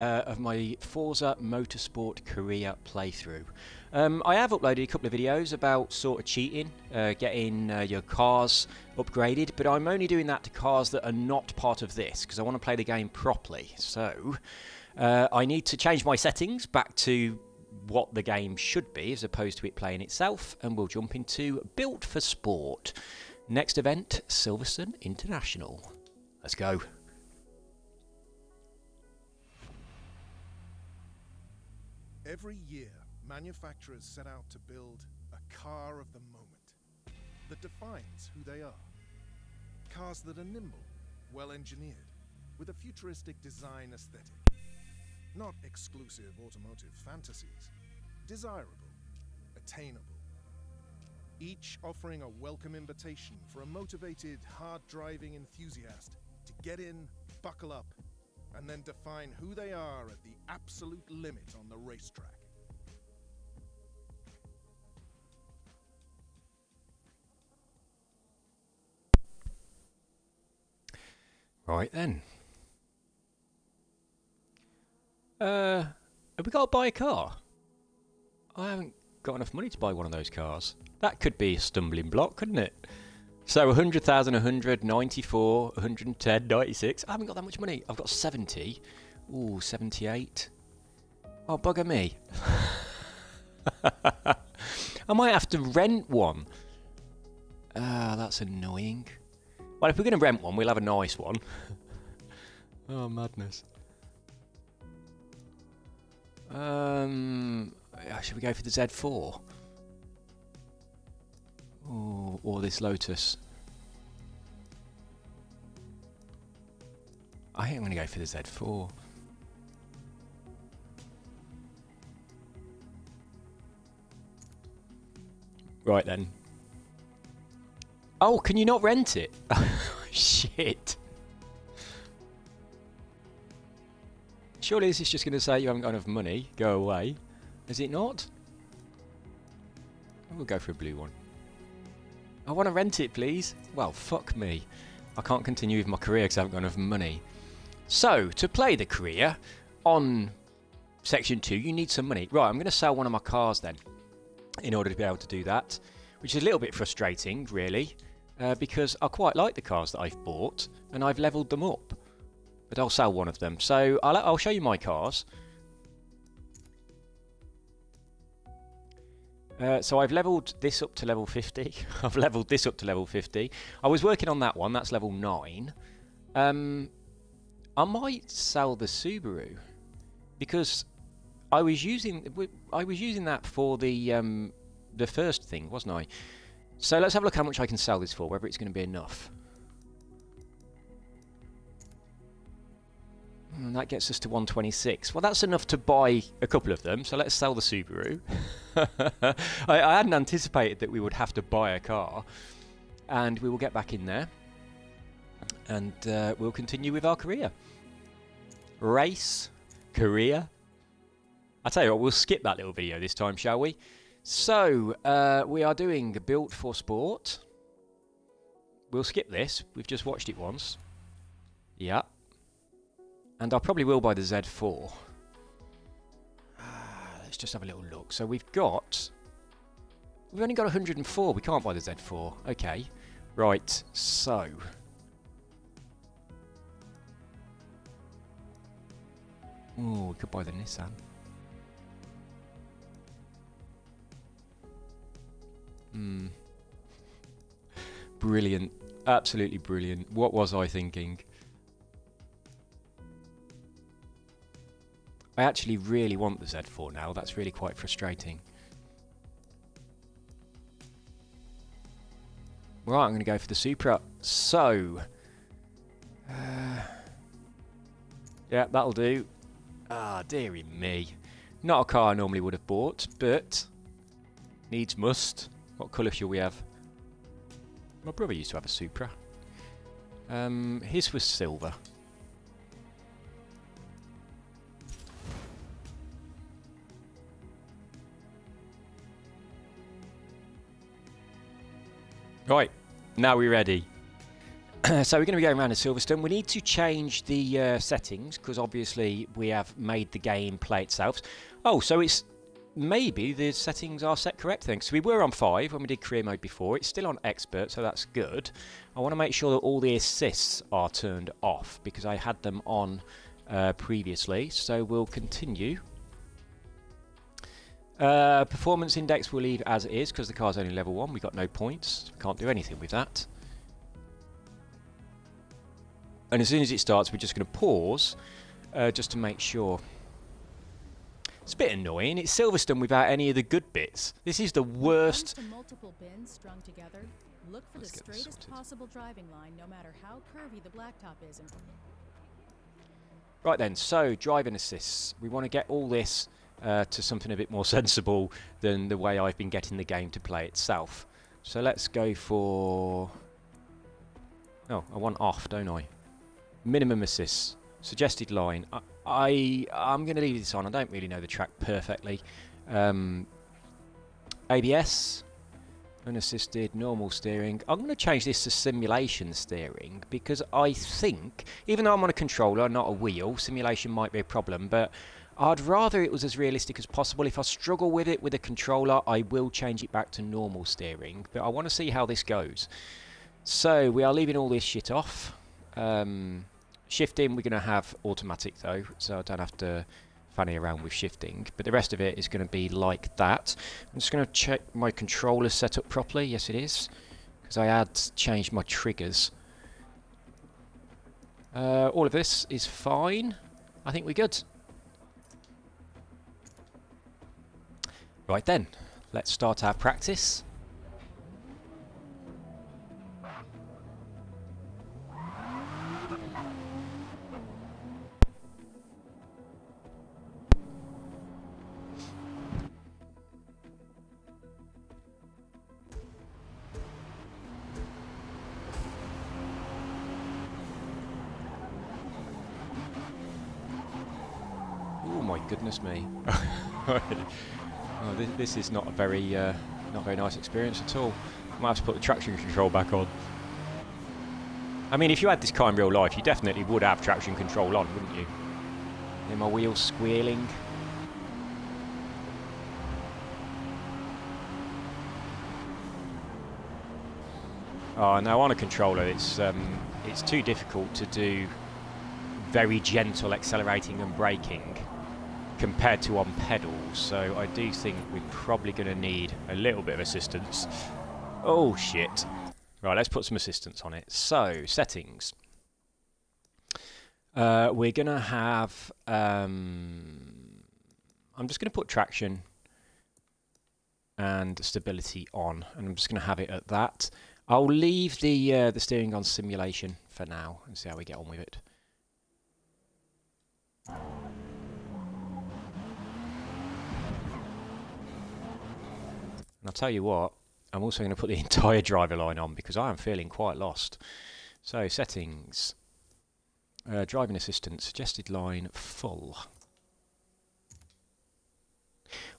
uh, of my Forza Motorsport career playthrough. Um, I have uploaded a couple of videos about sort of cheating, uh, getting uh, your cars upgraded, but I'm only doing that to cars that are not part of this because I want to play the game properly. So uh, I need to change my settings back to what the game should be as opposed to it playing itself, and we'll jump into Built for Sport. Next event, Silverstone International. Let's go. Every year, manufacturers set out to build a car of the moment that defines who they are. Cars that are nimble, well engineered, with a futuristic design aesthetic. Not exclusive automotive fantasies, desirable, attainable. Each offering a welcome invitation for a motivated, hard driving enthusiast to get in, buckle up, and then define who they are at the absolute limit on the racetrack. Right then. Uh, have we got to buy a car? I haven't got enough money to buy one of those cars. That could be a stumbling block, couldn't it? So 100,000, 100, 94, 110, 96. I haven't got that much money. I've got 70. Ooh, 78. Oh, bugger me. I might have to rent one. Ah, that's annoying. Well, if we're going to rent one, we'll have a nice one. oh, madness. Um, should we go for the Z4? Ooh, or this Lotus? I think I'm going to go for the Z4. Right then. Oh, can you not rent it? Shit. Surely this is just going to say you haven't got enough money. Go away. Is it not? We'll go for a blue one. I want to rent it, please. Well, fuck me. I can't continue with my career because I haven't got enough money. So, to play the career on Section 2, you need some money. Right, I'm going to sell one of my cars then in order to be able to do that, which is a little bit frustrating, really, uh, because I quite like the cars that I've bought and I've leveled them up. But I'll sell one of them. So I'll, I'll show you my cars. Uh, so I've leveled this up to level 50. I've leveled this up to level 50. I was working on that one. That's level 9. Um, I might sell the Subaru because I was using I was using that for the um, the first thing, wasn't I? So let's have a look how much I can sell this for, whether it's going to be enough. And that gets us to 126. Well, that's enough to buy a couple of them, so let's sell the Subaru. I, I, hadn't anticipated that we would have to buy a car. And we will get back in there. And uh, we'll continue with our career. Race, career. I tell you what, we'll skip that little video this time, shall we? So, uh, we are doing Built for Sport. We'll skip this. We've just watched it once. Yeah. And I probably will buy the Z4. Ah, let's just have a little look. So we've got... We've only got 104. We can't buy the Z4. Okay. Right. So... Oh, we could buy the Nissan. Hmm. Brilliant. Absolutely brilliant. What was I thinking? I actually really want the Z4 now. That's really quite frustrating. Right, I'm going to go for the Supra. So, uh, yeah, that'll do. Ah, dearie me. Not a car I normally would have bought, but needs must. What colour shall we have? My brother used to have a Supra. Um, his was silver. Right, now we're ready. so we're going to be going around in Silverstone. We need to change the uh, settings because obviously we have made the game play itself. Oh, so it's maybe the settings are set correct then. So we were on 5 when we did career mode before. It's still on expert, so that's good. I want to make sure that all the assists are turned off because I had them on uh, previously. So we'll continue. Uh, performance index we'll leave as it is because the car's only level 1. We've got no points. Can't do anything with that. And as soon as it starts, we're just going to pause uh, just to make sure. It's a bit annoying. It's Silverstone without any of the good bits. This is the worst. To multiple bins strung together, look for Let's the straightest possible driving line, no matter how curvy the blacktop is. Right then, so driving assists. We want to get all this uh, to something a bit more sensible than the way I've been getting the game to play itself. So let's go for... Oh, I want off, don't I? Minimum assists. Suggested line. I, I, I'm going to leave this on. I don't really know the track perfectly. Um, ABS. Unassisted, normal steering. I'm going to change this to simulation steering because I think, even though I'm on a controller, not a wheel, simulation might be a problem, but I'd rather it was as realistic as possible. If I struggle with it with a controller, I will change it back to normal steering, but I want to see how this goes. So we are leaving all this shit off. Um, shifting, we're going to have automatic though, so I don't have to fanny around with shifting. But the rest of it is going to be like that. I'm just going to check my controller set up properly. Yes, it is, because I had changed my triggers. Uh, all of this is fine. I think we're good. Right then, let's start our practice. Oh my goodness me. oh, this, this is not a very, uh, not very nice experience at all. I might have to put the traction control back on. I mean, if you had this car in real life, you definitely would have traction control on, wouldn't you? Hear my wheels squealing. Oh no, on a controller, it's um, it's too difficult to do very gentle accelerating and braking compared to on pedals. So I do think we're probably going to need a little bit of assistance. Oh shit! Right, let's put some assistance on it. So settings. Uh, we're going to have. Um, I'm just going to put traction and stability on, and I'm just going to have it at that. I'll leave the uh, the steering on simulation for now and see how we get on with it. And I'll tell you what, I'm also going to put the entire driver line on because I am feeling quite lost. So settings, uh, driving assistance, suggested line full.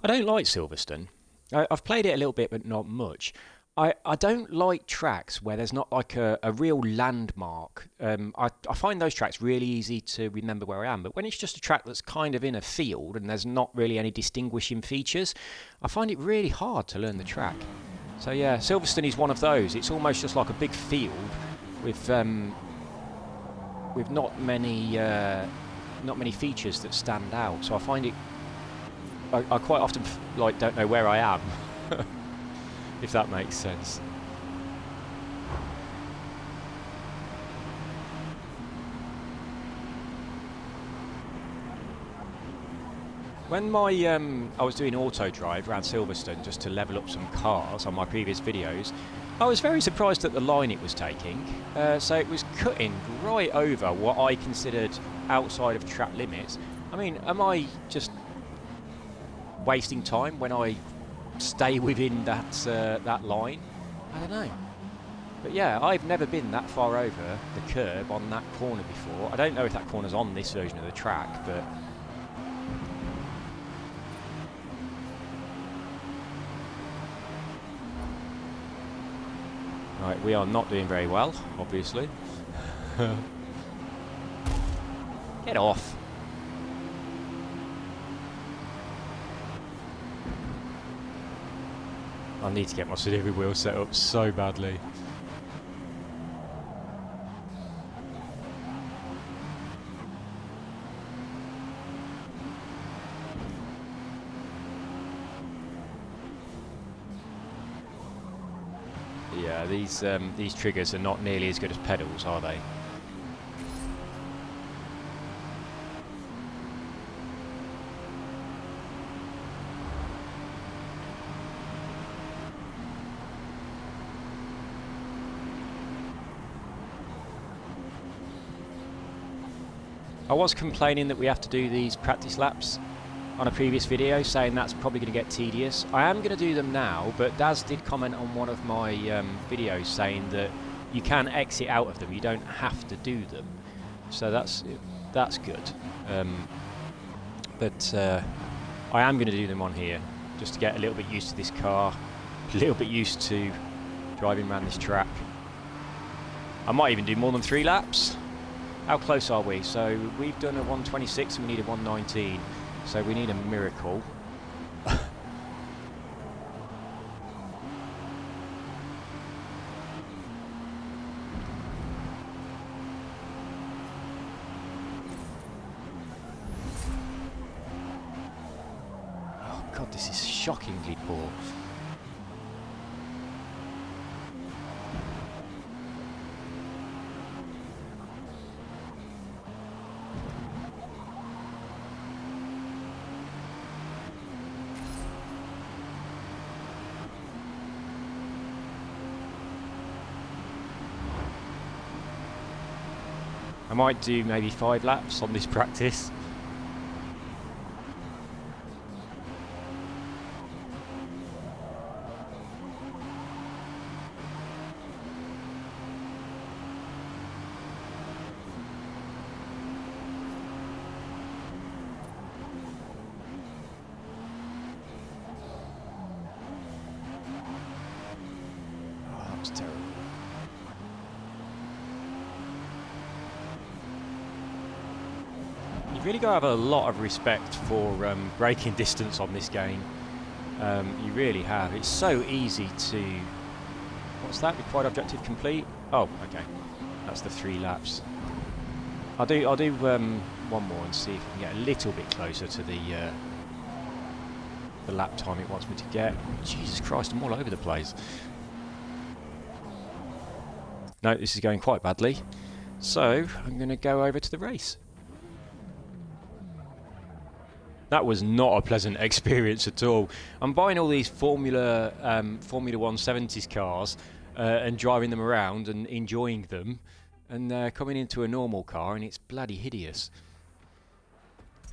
I don't like Silverstone. I, I've played it a little bit, but not much. I, I don't like tracks where there's not like a, a real landmark. Um, I, I find those tracks really easy to remember where I am, but when it's just a track that's kind of in a field and there's not really any distinguishing features, I find it really hard to learn the track. So yeah, Silverstone is one of those. It's almost just like a big field with um, with not many uh, not many features that stand out. So I find it. I, I quite often like don't know where I am. if that makes sense. When my um, I was doing auto drive around Silverstone just to level up some cars on my previous videos, I was very surprised at the line it was taking. Uh, so it was cutting right over what I considered outside of track limits. I mean, am I just wasting time when I stay within that uh, that line? I don't know. But yeah, I've never been that far over the curb on that corner before. I don't know if that corner's on this version of the track, but Right, we are not doing very well, obviously. Get off. I need to get my steering wheel set up so badly. Yeah, these um, these triggers are not nearly as good as pedals, are they? I was complaining that we have to do these practice laps on a previous video, saying that's probably going to get tedious. I am going to do them now, but Daz did comment on one of my um, videos saying that you can exit out of them. You don't have to do them, so that's that's good. Um, but uh, I am going to do them on here just to get a little bit used to this car, a little bit used to driving around this track. I might even do more than three laps. How close are we? So we've done a 126 and we need a 119. So we need a miracle. oh god, this is shockingly poor. Might do maybe five laps on this practice. Oh, that was terrible. To have a lot of respect for um, braking distance on this game. Um, you really have. It's so easy to... What's that? Required objective complete? Oh, okay. That's the three laps. I'll do I'll do um, one more and see if we can get a little bit closer to the uh, the lap time it wants me to get. Jesus Christ, I'm all over the place. No, this is going quite badly. So, I'm going to go over to the race. That was not a pleasant experience at all. I'm buying all these Formula um, Formula 170s cars uh, and driving them around and enjoying them, and uh, coming into a normal car and it's bloody hideous.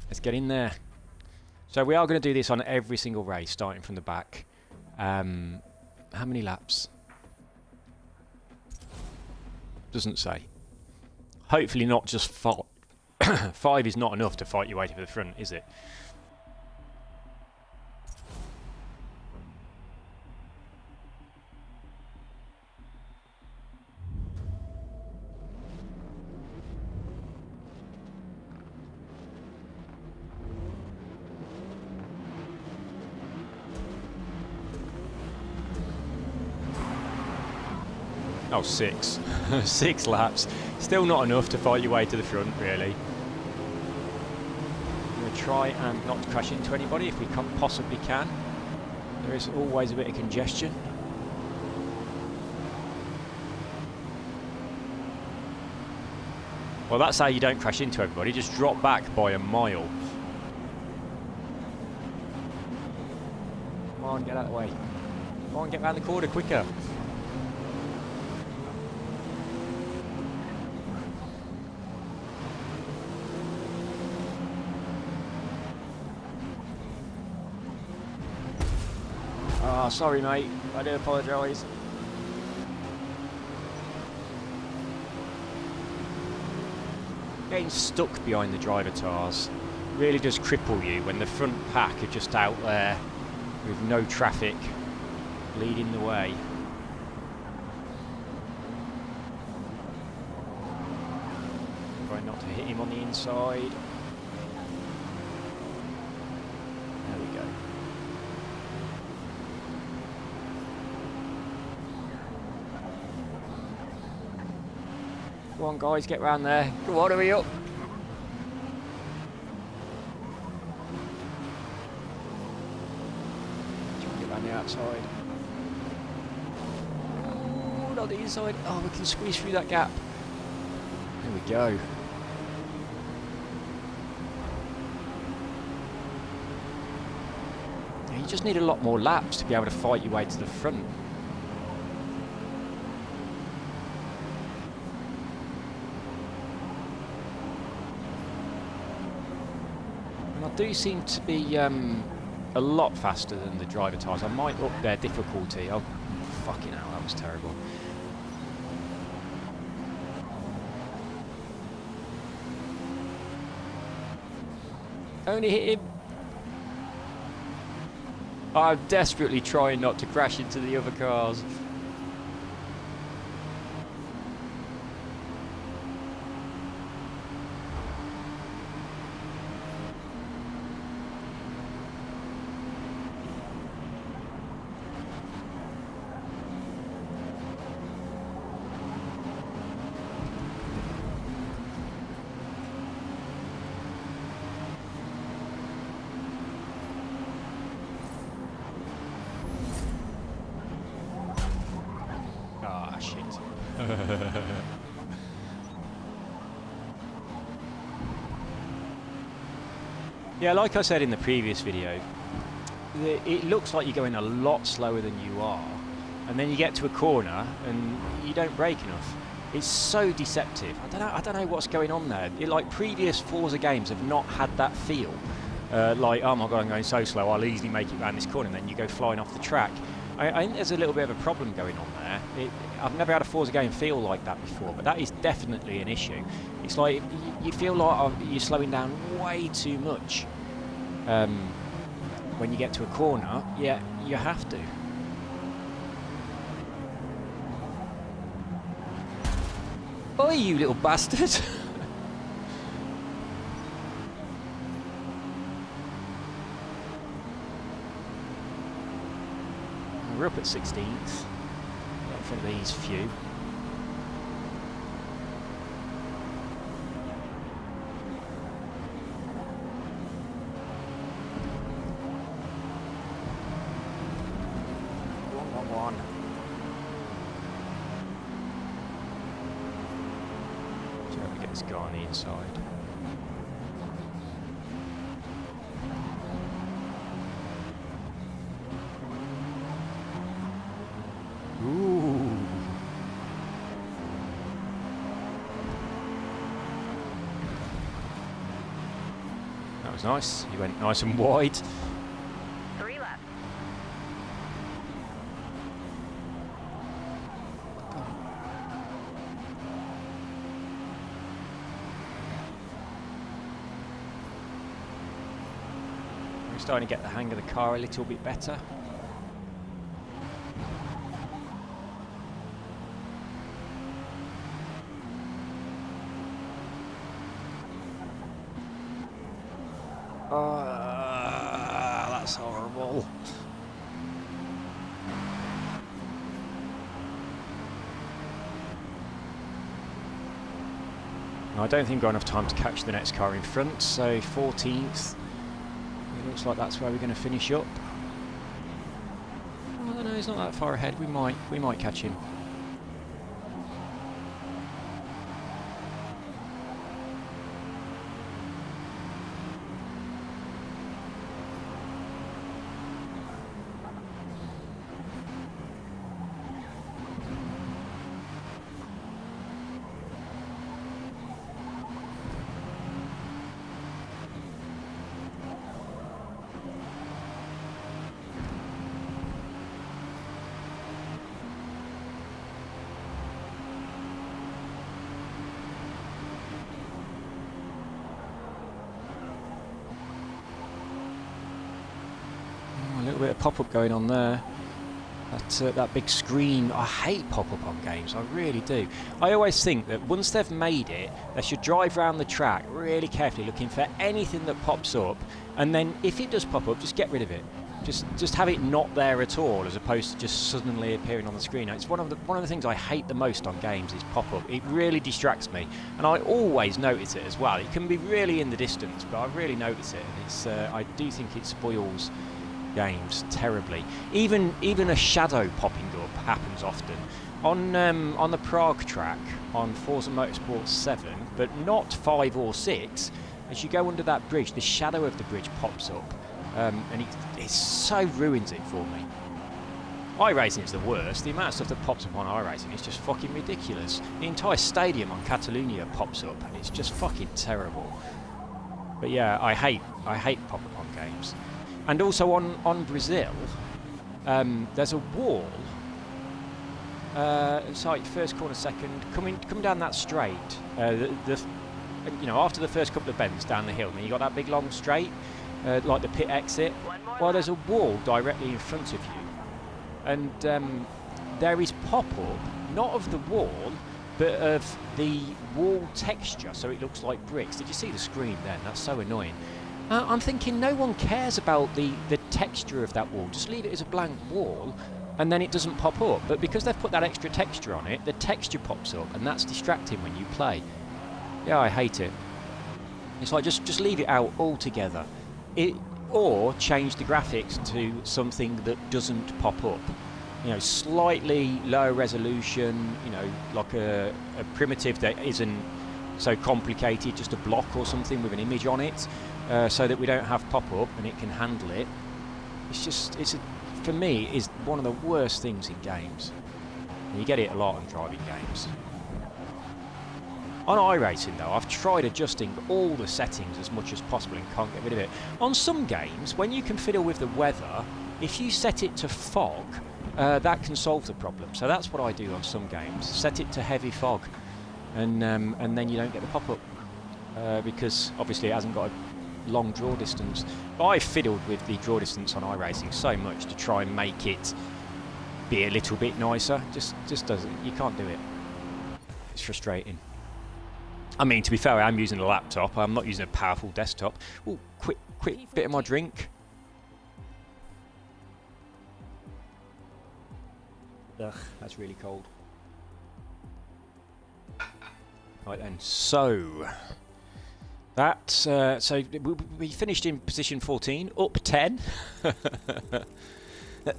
Let's get in there. So we are going to do this on every single race, starting from the back. Um, how many laps? Doesn't say. Hopefully not just five. five is not enough to fight your way to the front, is it? Six. six laps. Still not enough to fight your way to the front, really. To try and not crash into anybody if we possibly can. There is always a bit of congestion. Well, that's how you don't crash into everybody. Just drop back by a mile. Come on, get out of the way. Come on, get round the corner quicker. Oh, sorry, mate. I do apologise. Getting stuck behind the Drivatars really does cripple you when the front pack are just out there with no traffic leading the way. Try not to hit him on the inside. There we go. Come on, guys, get round there. Come on, hurry up. Get round the outside. Oh, not the inside. Oh, we can squeeze through that gap. There we go. You just need a lot more laps to be able to fight your way to the front. Do seem to be um, a lot faster than the Drivatars. I might up their difficulty. Oh, fucking hell, that was terrible. Only hit him. I'm desperately trying not to crash into the other cars. Ah, shit. Yeah, like I said in the previous video, it looks like you're going a lot slower than you are, and then you get to a corner and you don't brake enough. It's so deceptive. I don't know. I don't know what's going on there. It, like previous Forza games have not had that feel. Uh, like, oh my god, I'm going so slow. I'll easily make it around this corner, and then you go flying off the track. I, I think there's a little bit of a problem going on there. It, I've never had a Forza game feel like that before, but that is definitely an issue. It's like you, feel like uh, you're slowing down way too much. Um, when you get to a corner, yeah, you have to. Oi, you little bastard! We're up at 16th. In front of these few. One, one, one. See how we get this guy on the inside. Ooh. That was nice. He went nice and wide. Three left. We're starting to get the hang of the car a little bit better. Oh, that's horrible. I don't think I've got enough time to catch the next car in front, so 14th. It looks like that's where we're going to finish up. Oh, I don't know, he's not that far ahead. We might, we might catch him. Pop-up going on there. That, uh, that big screen, I hate pop-up on games, I really do. I always think that once they've made it, they should drive around the track really carefully looking for anything that pops up, and then if it does pop up, just get rid of it. Just, just have it not there at all, as opposed to just suddenly appearing on the screen. It's one of the one of the things I hate the most on games is pop-up. It really distracts me, and I always notice it as well. It can be really in the distance, but I really notice it. It's, uh, I do think it spoils games terribly. Even even a shadow popping up happens often. On um, on the Prague track on Forza Motorsport 7, but not 5 or 6, as you go under that bridge, the shadow of the bridge pops up, um, and it, it so ruins it for me. iRacing is the worst. The amount of stuff that pops up on iRacing is just fucking ridiculous. The entire stadium on Catalunya pops up, and it's just fucking terrible. But yeah, I hate I hate pop-up on games. And also on, on Brazil, um, there's a wall. Uh, like first corner, second, coming coming down that straight. Uh, the, the, you know, after the first couple of bends down the hill, then you got that big long straight, uh, like the pit exit. Well, there's a wall directly in front of you, and um, there is pop-up, not of the wall, but of the wall texture, so it looks like bricks. Did you see the screen then? That's so annoying. Uh, I'm thinking no one cares about the, the texture of that wall. Just leave it as a blank wall and then it doesn't pop up. But because they've put that extra texture on it, the texture pops up and that's distracting when you play. Yeah, I hate it. It's like just, just leave it out altogether. It, or change the graphics to something that doesn't pop up. You know, slightly lower resolution, you know, like a, a primitive that isn't so complicated, just a block or something with an image on it uh, so that we don't have pop-up and it can handle it. It's just, it's a, for me, is one of the worst things in games. And you get it a lot in driving games. On iRacing though, I've tried adjusting all the settings as much as possible and can't get rid of it. On some games, when you can fiddle with the weather, if you set it to fog, uh, that can solve the problem. So that's what I do on some games. Set it to heavy fog, and um, and then you don't get the pop-up uh, because obviously it hasn't got a long draw distance. But I fiddled with the draw distance on iRacing so much to try and make it be a little bit nicer. Just, just doesn't. You can't do it. It's frustrating. I mean, to be fair, I'm using a laptop. I'm not using a powerful desktop. Oh, quick, quick bit of my drink. Ugh, that's really cold. Right then, so that, uh, so we finished in position 14, up 10.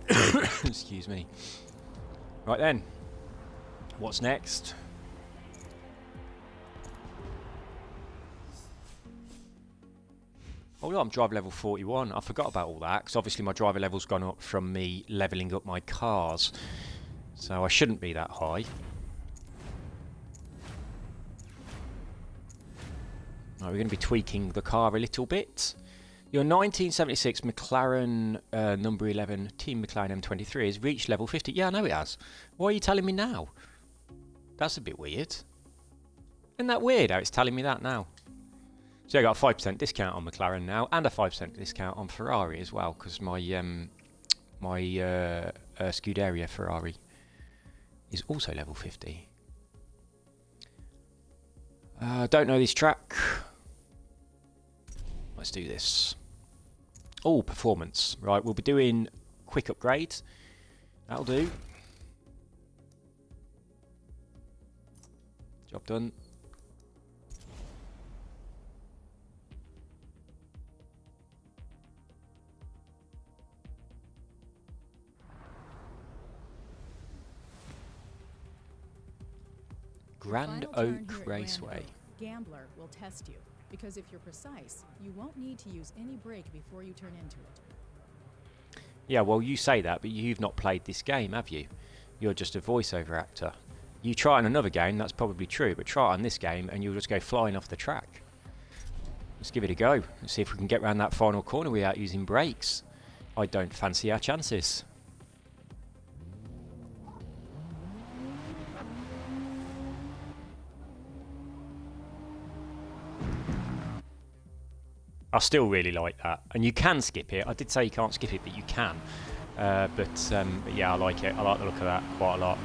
Excuse me. Right then, what's next? Oh yeah, I'm driver level 41. I forgot about all that, because obviously my driver level's gone up from me levelling up my cars. So I shouldn't be that high. Right, we're going to be tweaking the car a little bit. Your 1976 McLaren uh, number 11 Team McLaren M23 has reached level 50. Yeah, I know it has. Why are you telling me now? That's a bit weird. Isn't that weird how it's telling me that now? So I got a 5% discount on McLaren now and a 5% discount on Ferrari as well because my um, my uh, uh, Scuderia Ferrari is also level 50. Uh, don't know this track. Let's do this. Oh, performance. Right, we'll be doing quick upgrades. That'll do. Job done. Grand Oak Raceway. Gambler will test you, because if you're precise, you won't need to use any brake before you turn into it. Yeah, well, you say that, but you've not played this game, have you? You're just a voiceover actor. You try on another game, that's probably true, but try it on this game and you'll just go flying off the track. Let's give it a go. Let's see if we can get around that final corner without using brakes. I don't fancy our chances. I still really like that. And you can skip it. I did say you can't skip it, but you can. Uh, but, um, but yeah, I like it. I like the look of that quite a lot.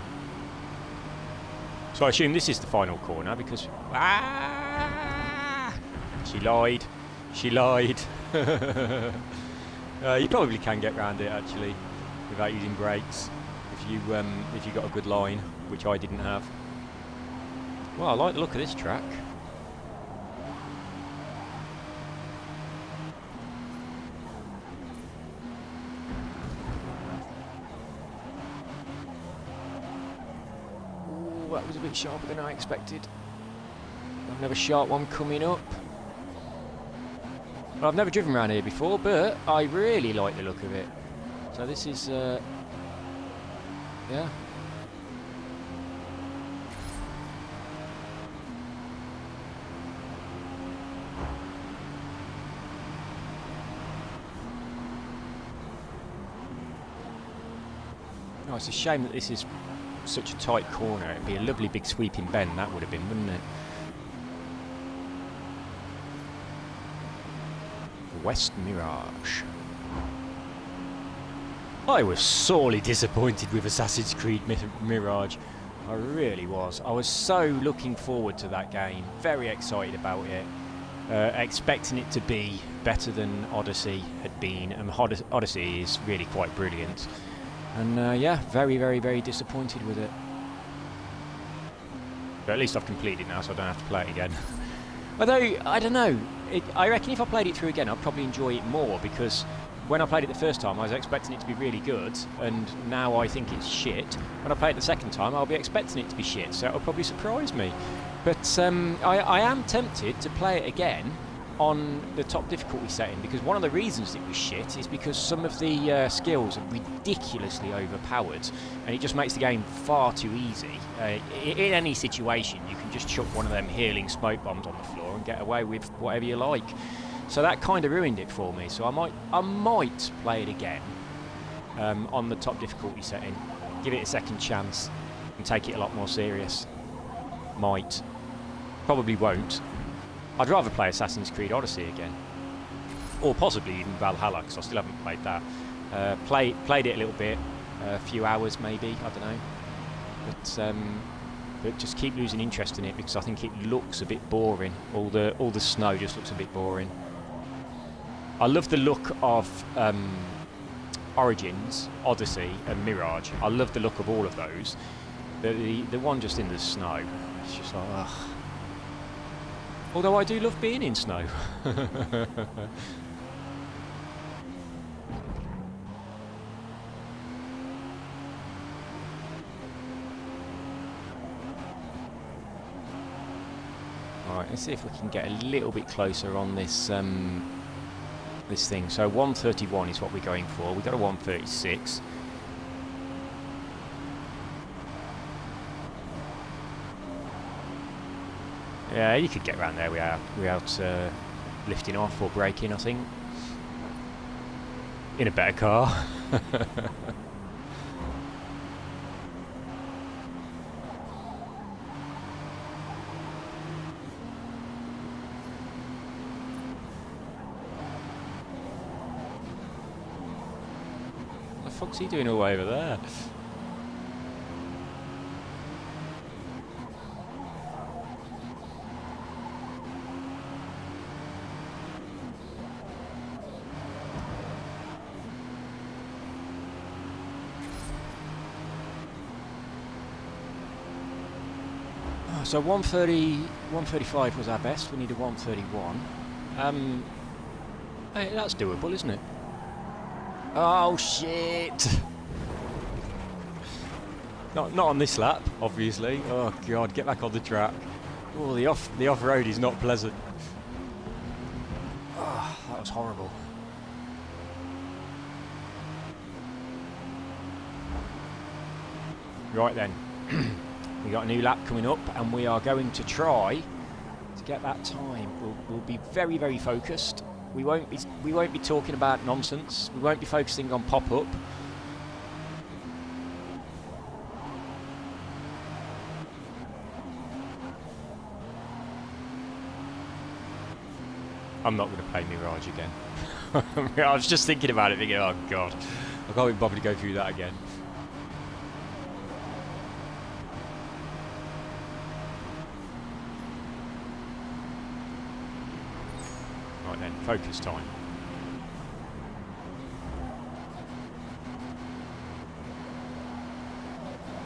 So I assume this is the final corner because... Ah! She lied. She lied. uh, you probably can get round it actually without using brakes if you um, if you got a good line, which I didn't have. Well, I like the look of this track. Ooh, that was a bit sharper than I expected. Another sharp one coming up. Well, I've never driven around here before, but I really like the look of it. So this is, uh, yeah. Oh, it's a shame that this is such a tight corner. It'd be a lovely big sweeping bend, that would have been, wouldn't it? West Mirage. I was sorely disappointed with Assassin's Creed Mi Mirage. I really was. I was so looking forward to that game. Very excited about it. Uh, expecting it to be better than Odyssey had been. And Odyssey is really quite brilliant. And uh, yeah, very, very, very disappointed with it. But at least I've completed now, so I don't have to play it again. Although, I don't know. It, I reckon if I played it through again, I'd probably enjoy it more because when I played it the first time, I was expecting it to be really good, and now I think it's shit. When I play it the second time, I'll be expecting it to be shit, so it'll probably surprise me. But um, I, I am tempted to play it again on the top difficulty setting because one of the reasons it was shit is because some of the uh, skills are ridiculously overpowered and it just makes the game far too easy. Uh, in, any situation, you can just chuck one of them healing smoke bombs on the floor and get away with whatever you like. So that kind of ruined it for me. So I might, I might play it again um, on the top difficulty setting, give it a second chance, and take it a lot more serious. Might, probably won't. I'd rather play Assassin's Creed Odyssey again, or possibly even Valhalla, because I still haven't played that. Uh, play, played it a little bit, a few hours maybe, I don't know. But um, but just keep losing interest in it because I think it looks a bit boring. All the all the snow just looks a bit boring. I love the look of um, Origins, Odyssey, and Mirage. I love the look of all of those. The, the, the one just in the snow, it's just like, ugh. Although I do love being in snow. Alright, let's see if we can get a little bit closer on this um, this thing. So 131 is what we're going for. We've got a 136. Yeah, you could get around there without, without uh, lifting off or braking, I think. In a better car. fuck's he doing all the way over there? Oh, so 130, 135 was our best. We needed 131. Um, hey, that's doable, isn't it? Oh shit! Not not on this lap, obviously. Oh god, get back on the track. Oh, the off the off road is not pleasant. Oh, that was horrible. Right then, we got a new lap coming up, and we are going to try to get that time. We'll, we'll be very very focused. We won't be we won't be talking about nonsense. We won't be focusing on pop up. I'm not going to play Mirage again. I was just thinking about it, thinking, oh god. I can't be bothered to go through that again. Focus time.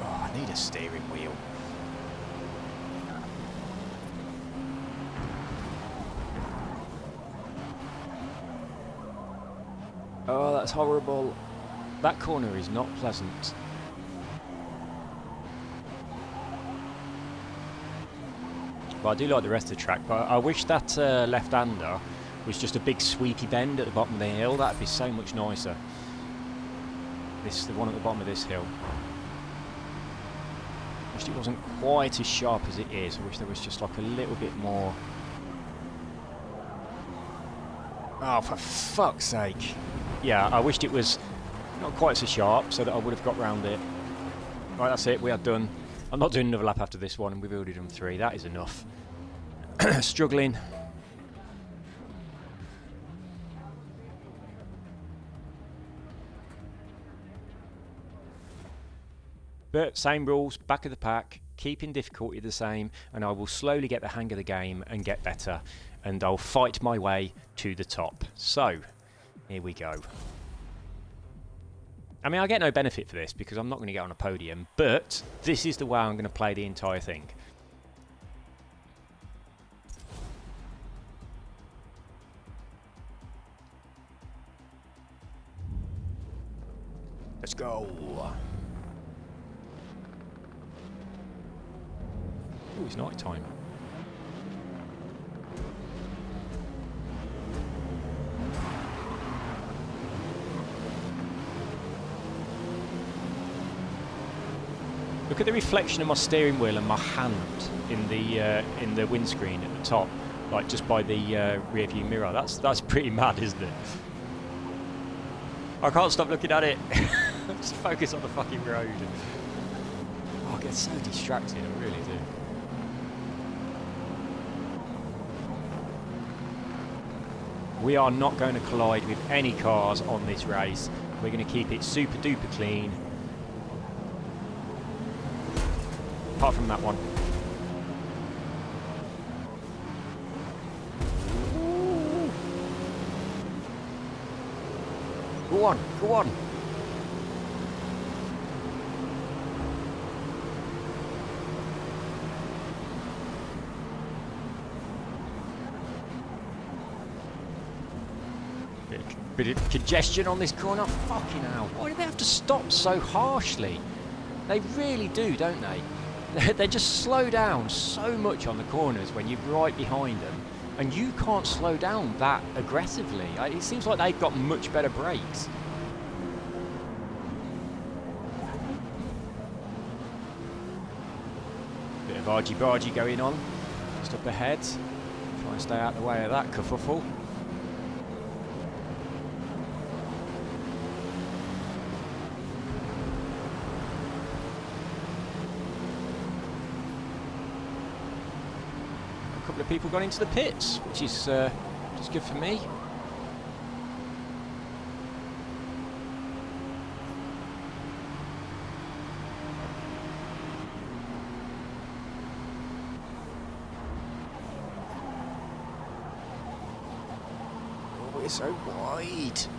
Oh, I need a steering wheel. Oh, that's horrible. That corner is not pleasant. But I do like the rest of the track, but I wish that uh, left-hander was just a big sweepy bend at the bottom of the hill. That'd be so much nicer. This, the one at the bottom of this hill. Wish it wasn't quite as sharp as it is. I wish there was just like a little bit more. Oh, for fuck's sake. Yeah, I wished it was not quite so sharp so that I would have got round it. Right, that's it. We are done. I'm not doing another lap after this one, and we've already done three. That is enough. Struggling. But same rules, back of the pack, keeping difficulty the same, and I will slowly get the hang of the game and get better, and I'll fight my way to the top. So, here we go. I mean, I get no benefit for this because I'm not going to get on a podium, but this is the way I'm going to play the entire thing. Let's go. Oh, it's night time. Look at the reflection of my steering wheel and my hand in the uh, in the windscreen at the top, like just by the uh, rear view mirror. That's that's pretty mad, isn't it? I can't stop looking at it. just focus on the fucking road. Oh, I get so distracted. I really do. We are not going to collide with any cars on this race. We're going to keep it super duper clean. Apart from that one. Go on, go on. Bit of, congestion on this corner. Fucking hell. Why do they have to stop so harshly? They really do, don't they? They just slow down so much on the corners when you're right behind them, and you can't slow down that aggressively. It seems like they've got much better brakes. Bit of argy-bargy going on, just up ahead. Try and stay out of the way of that kerfuffle. Of people got into the pits, which is uh, is good for me. Oh, so wide.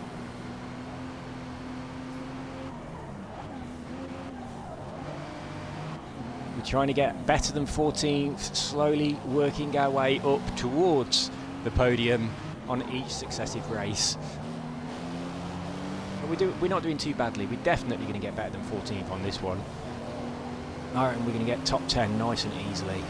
Trying to get better than 14th, slowly working our way up towards the podium on each successive race. We do, we're not doing too badly. We're definitely going to get better than 14th on this one. I reckon we're going to get top 10 nice and easily.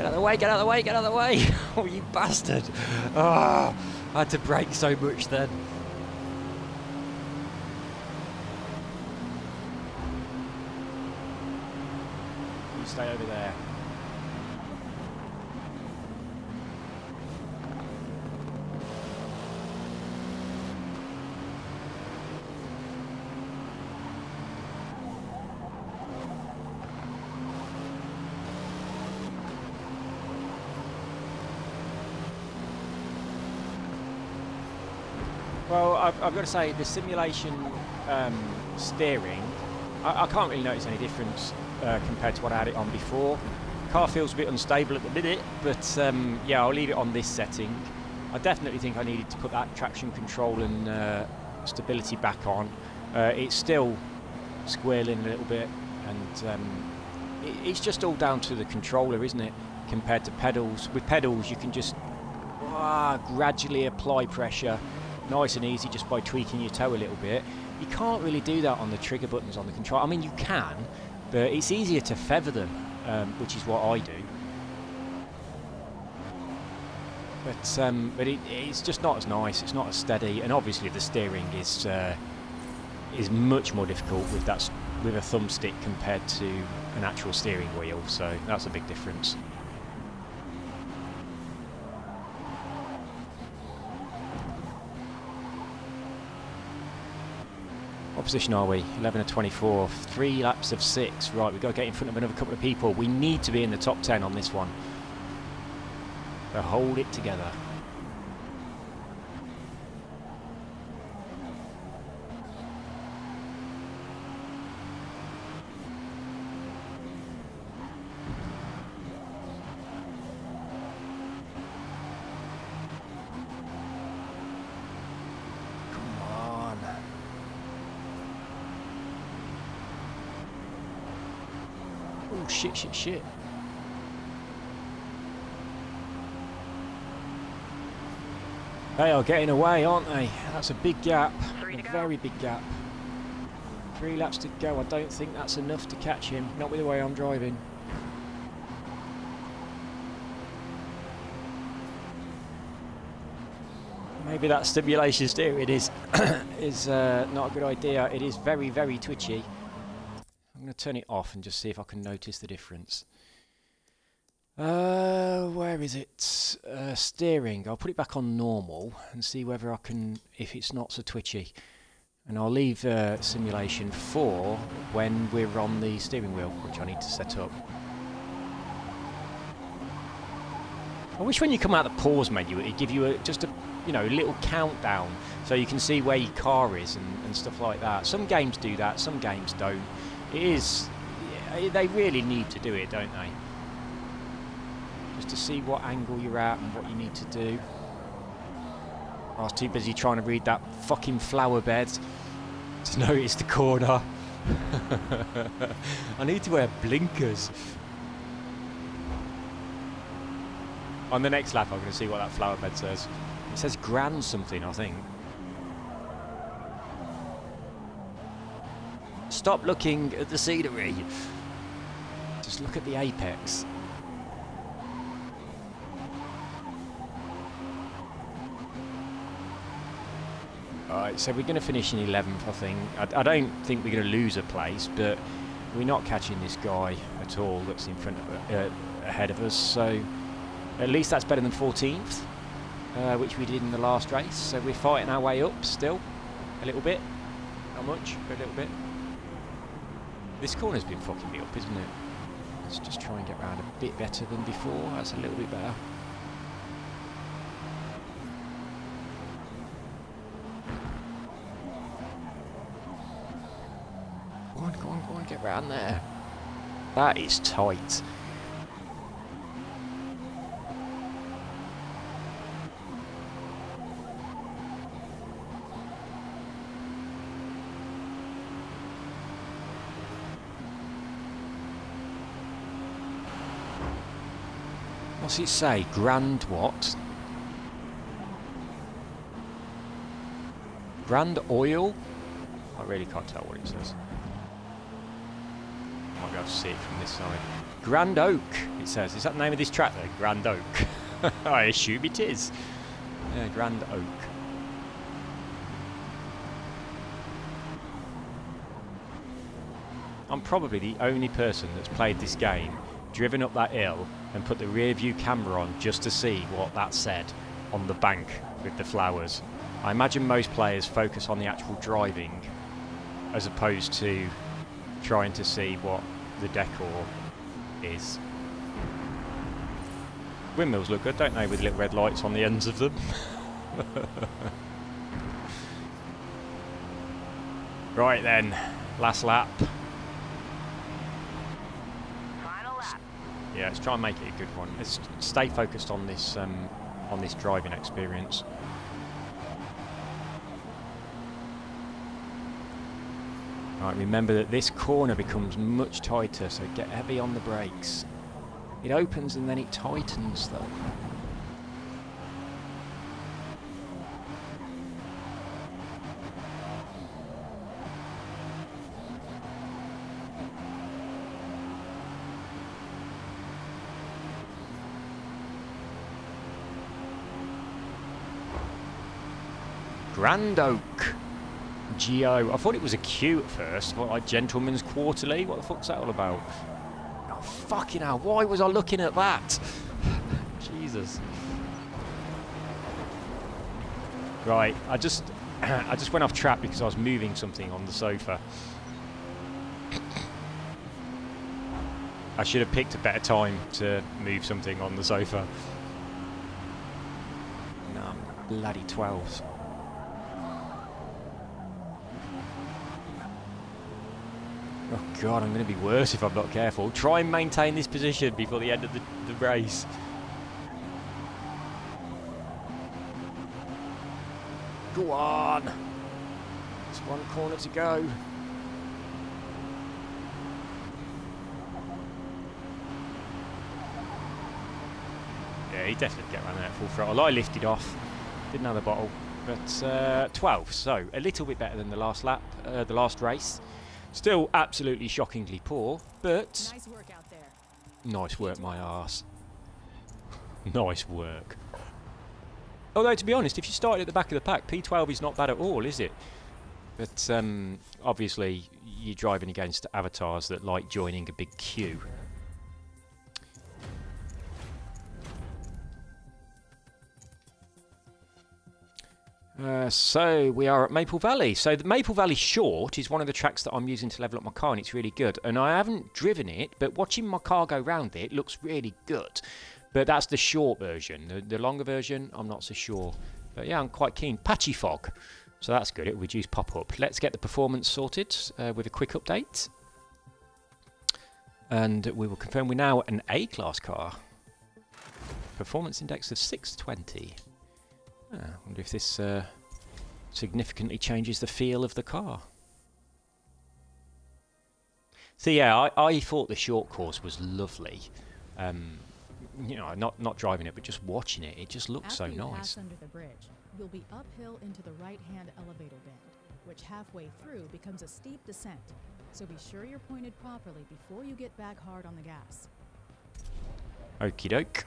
Get out of the way, get out of the way, get out of the way! oh, you bastard! Ah, I had to brake so much then. You stay over there. Well, I've, got to say, the simulation um, steering, I, I can't really notice any difference uh, compared to what I had it on before. Car feels a bit unstable at the minute, but um, yeah, I'll leave it on this setting. I definitely think I needed to put that traction control and uh, stability back on. Uh, it's still squealing a little bit, and um, it, it's just all down to the controller, isn't it? Compared to pedals. With pedals, you can just ah, gradually apply pressure nice and easy just by tweaking your toe a little bit. You can't really do that on the trigger buttons on the control. I mean, you can, but it's easier to feather them, um, which is what I do. But um, but it, it's just not as nice. It's not as steady, and obviously the steering is uh, is much more difficult with that with a thumbstick compared to an actual steering wheel. So that's a big difference. What position are we? 11 of 24. Three laps of six. Right, we've got to get in front of another couple of people. We need to be in the top 10 on this one. So hold it together. Come on. Oh shit, shit, shit. They are getting away, aren't they? That's a big gap. A very big gap. Three laps to go. I don't think that's enough to catch him. Not with the way I'm driving. Maybe that stimulation steering is is uh, not a good idea. It is very, very twitchy. Going to turn it off and just see if I can notice the difference. Uh, where is it? Uh, steering. I'll put it back on normal and see whether I can, if it's not so twitchy. And I'll leave uh, simulation 4 when we're on the steering wheel, which I need to set up. I wish when you come out the pause menu, it'd give you a, just a you know little countdown so you can see where your car is and, and stuff like that. Some games do that, some games don't. It is, they really need to do it, don't they? Just to see what angle you're at and what you need to do. I was too busy trying to read that fucking flower bed to notice the corner. I need to wear blinkers. On the next lap, I'm going to see what that flower bed says. It says grand something, I think. Stop looking at the scenery. Just look at the apex. Alright, so we're going to finish in 11th, I think. I, I don't think we're going to lose a place, but we're not catching this guy at all that's in front of uh, ahead of us. So at least that's better than 14th, uh, which we did in the last race. So we're fighting our way up still, a little bit. Not much, but a little bit. This corner's been fucking me up, isn't it? Let's just try and get round a bit better than before. That's a little bit better. Go on, go on, go on, get round there. That is tight. What's it say? Grand what? Grand Oil? I really can't tell what it says. I Might be able to see it from this side. Grand Oak, it says. Is that the name of this track then? Grand Oak. I assume it is. Yeah, Grand Oak. I'm probably the only person that's played this game, driven up that hill, and put the rear view camera on just to see what that said on the bank with the flowers. I imagine most players focus on the actual driving as opposed to trying to see what the decor is. Windmills look good, don't they, with little red lights on the ends of them? Right then, last lap. Final lap. Yeah, let's try and make it a good one. Let's stay focused on this um, on this driving experience. Right, remember that this corner becomes much tighter, so get heavy on the brakes. It opens and then it tightens though. Grand Oak. Geo. I thought it was a Q at first. What, like Gentleman's Quarterly? What the fuck's that all about? Oh, fucking hell. Why was I looking at that? Jesus. Right, I just I just went off track because I was moving something on the sofa. I should have picked a better time to move something on the sofa. No, bloody 12s. Oh god, I'm going to be worse if I'm not careful. Try and maintain this position before the end of the, the race. Go on! It's one corner to go. Yeah, he definitely get around there at full throttle. I lifted off, didn't have the bottle, but uh, 12, so a little bit better than the last lap, uh, the last race. Still absolutely shockingly poor, but Nice work out there. nice work, my ass. nice work. Although, to be honest, if you started at the back of the pack, P12 is not bad at all, is it? But um, obviously, you're driving against avatars that like joining a big queue. Uh, so we are at Maple Valley. So the Maple Valley Short is one of the tracks that I'm using to level up my car, and it's really good. And I haven't driven it, but watching my car go round it looks really good. But that's the short version. The, the longer version, I'm not so sure. But yeah, I'm quite keen. Patchy fog, so that's good. It will reduce pop-up. Let's get the performance sorted uh, with a quick update, and we will confirm we're now an A-class car. Performance index of 620. Ah, I wonder if this uh, significantly changes the feel of the car. So yeah, I, I thought the short course was lovely. Um, you know, not not driving it, but just watching it. It just looks so After you nice. pass under the bridge, you'll be uphill into the right-hand elevator bend, which halfway through becomes a steep descent. So be sure you're pointed properly before you get back hard on the gas. Okie doke.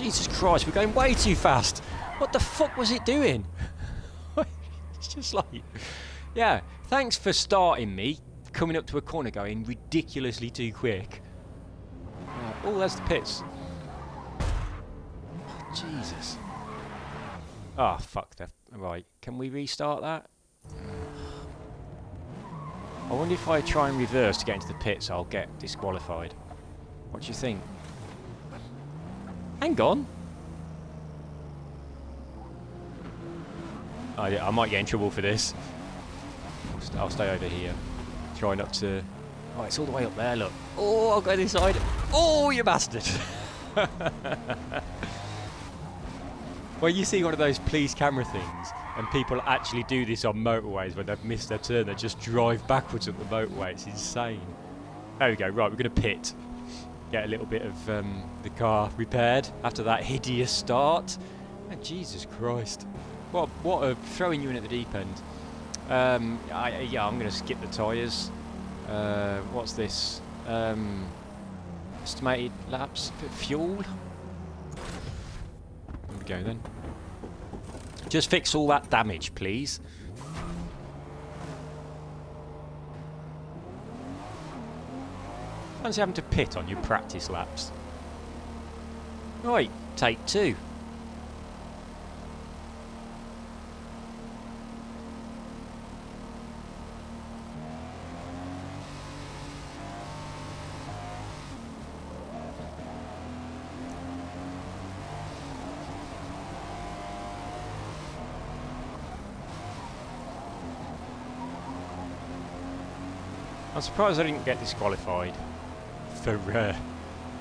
Jesus Christ, we're going way too fast. What the fuck was it doing? it's just like, yeah, thanks for starting me coming up to a corner going ridiculously too quick. Oh, there's the pits. Jesus. Oh, fuck that. Right, can we restart that? I wonder if I try and reverse to get into the pits, I'll get disqualified. What do you think? Hang on. Oh, yeah, I might get in trouble for this. I'll, st I'll stay over here. Try not to... Oh, it's all the way up there, look. Oh, I'll go this side. Oh, you bastard! Well, you see one of those police camera things, and people actually do this on motorways when they've missed their turn. They just drive backwards up the motorway. It's insane. There we go. Right, we're going to pit. Get a little bit of um, the car repaired after that hideous start. Oh, Jesus Christ. What, what a throwing you in at the deep end. Um, I, yeah, I'm going to skip the tyres. Uh, what's this? Um, estimated laps. Fuel? There we go then. Just fix all that damage, please. Fancy having to pit on your practice laps. Right, take two. I'm surprised I didn't get disqualified for uh,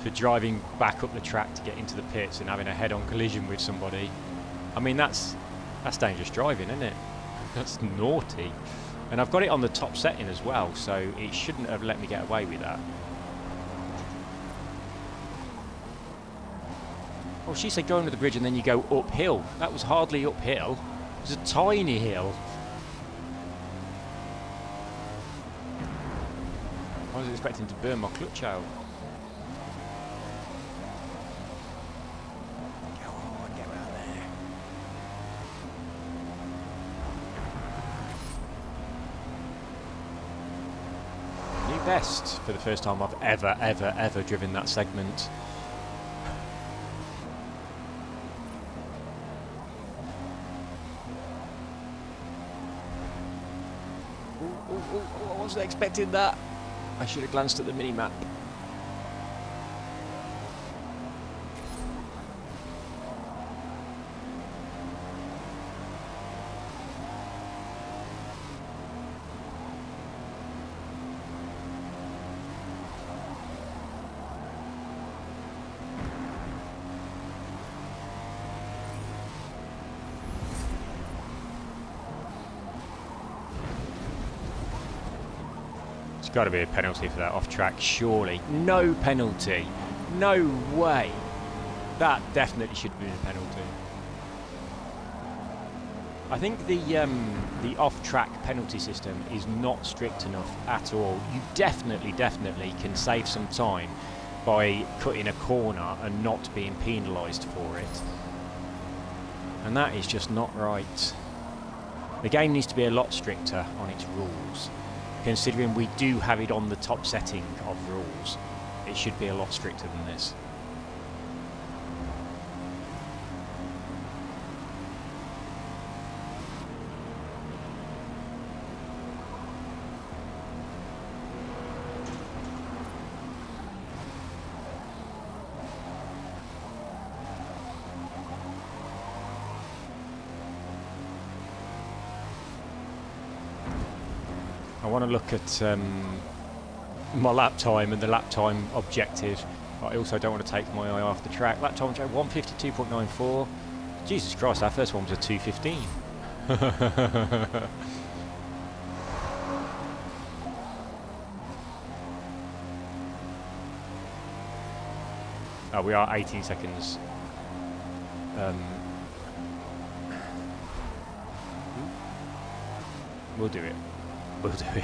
for driving back up the track to get into the pits and having a head-on collision with somebody. I mean, that's that's dangerous driving, isn't it? That's naughty. And I've got it on the top setting as well, so it shouldn't have let me get away with that. Oh, she said go under the bridge and then you go uphill. That was hardly uphill. It was a tiny hill. I was expecting to burn my clutch out. Best for the first time I've ever, ever, ever driven that segment. Ooh, ooh, ooh, I wasn't expecting that. I should have glanced at the mini map. Got to be a penalty for that off track, surely. No penalty. No way. That definitely should be a penalty. I think the um, the off-track penalty system is not strict enough at all. You definitely, definitely can save some time by cutting a corner and not being penalised for it. And that is just not right. The game needs to be a lot stricter on its rules considering we do have it on the top setting of rules. It should be a lot stricter than this. Look at um, my lap time and the lap time objective. I also don't want to take my eye off the track. Lap time 152.94. Jesus Christ, our first one was a 215. oh, we are 18 seconds. Um, we'll do it. We'll do it.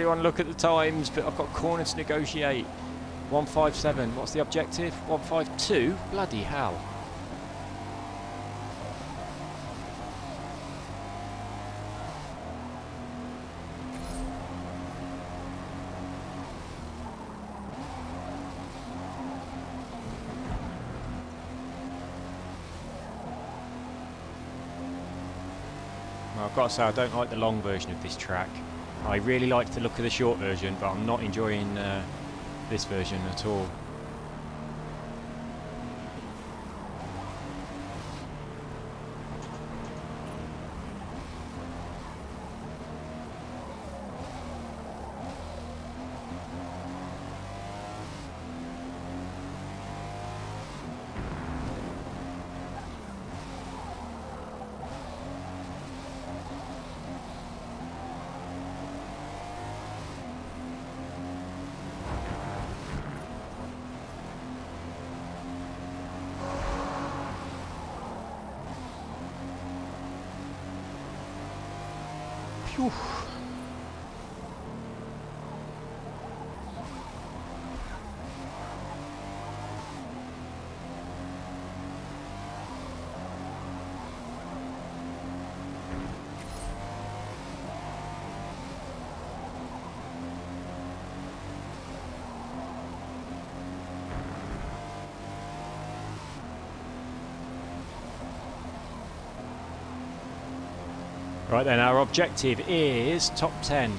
Really want to look at the times, but I've got corner to negotiate. 157. What's the objective? 152? Bloody hell. Well, I've got to say, I don't like the long version of this track. I really like the look of the short version, but I'm not enjoying uh, this version at all. Phew. Right then, our objective is top 10.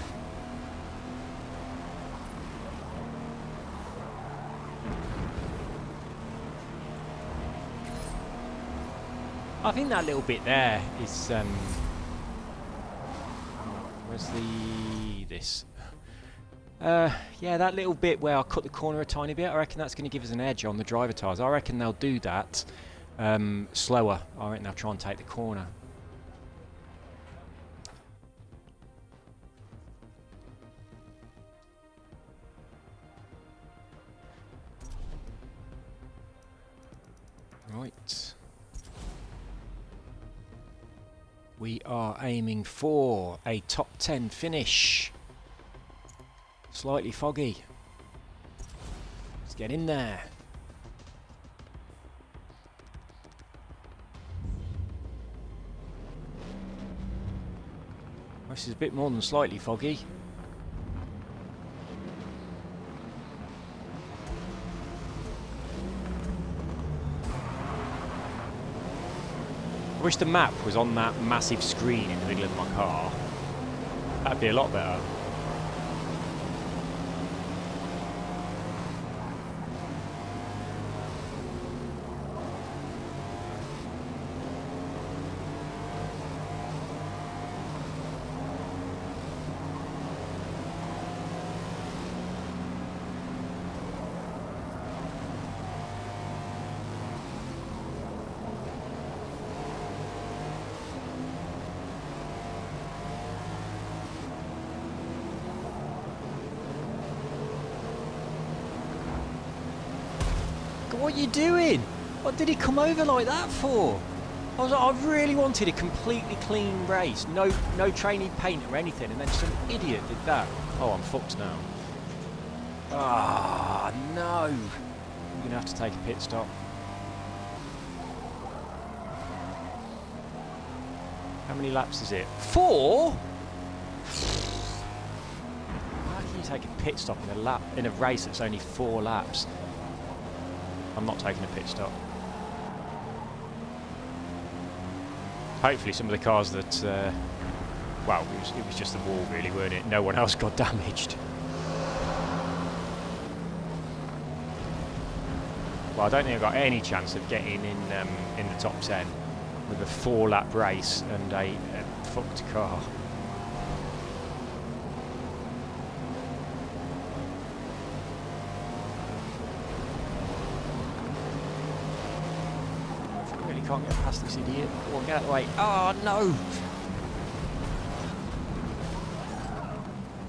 I think that little bit there is um where's the this uh, yeah, that little bit where I cut the corner a tiny bit, I reckon that's going to give us an edge on the Drivatars. I reckon they'll do that um, slower. I reckon they'll try and take the corner. Aiming for a top 10 finish. Slightly foggy. Let's get in there. This is a bit more than slightly foggy. I wish the map was on that massive screen in the middle of my car. That'd be a lot better. What are you doing? What did he come over like that for? I was like, I really wanted a completely clean race, no no training paint or anything, and then some idiot did that. Oh, I'm fucked now. Ah, no. I'm gonna have to take a pit stop. How many laps is it? Four? How can you take a pit stop in a lap in a race that's only four laps? I'm not taking a pit stop. Hopefully some of the cars that, uh, well, it was, it was just the wall really, weren't it? No one else got damaged. Well, I don't think I've got any chance of getting in um, in the top 10 with a four lap race and a, a fucked car. really can't get past Get out of the way. Oh, no!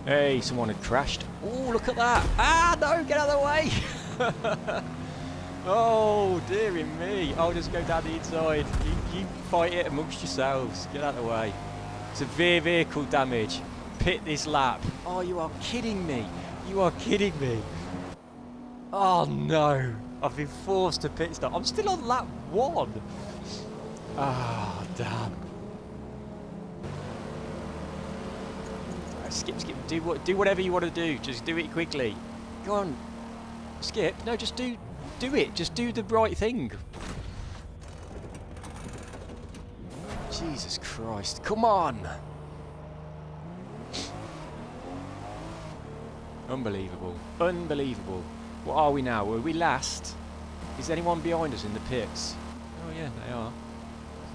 Hey, someone had crashed. Oh, look at that. Ah, no, get out of the way! oh, dearie me. I'll just go down the inside. You, you fight it amongst yourselves. Get out of the way. Severe vehicle damage. Pit this lap. Oh, you are kidding me. You are kidding me. Oh, no. I've been forced to pit stop. I'm still on lap one. Ah, oh, damn. Right, skip, skip. Do what? Do whatever you want to do. Just do it quickly. Go on. Skip. No, just do, do it. Just do the right thing. Jesus Christ! Come on. Unbelievable. Unbelievable. What are we now? Are we last? Is anyone behind us in the pits? Oh yeah, they are.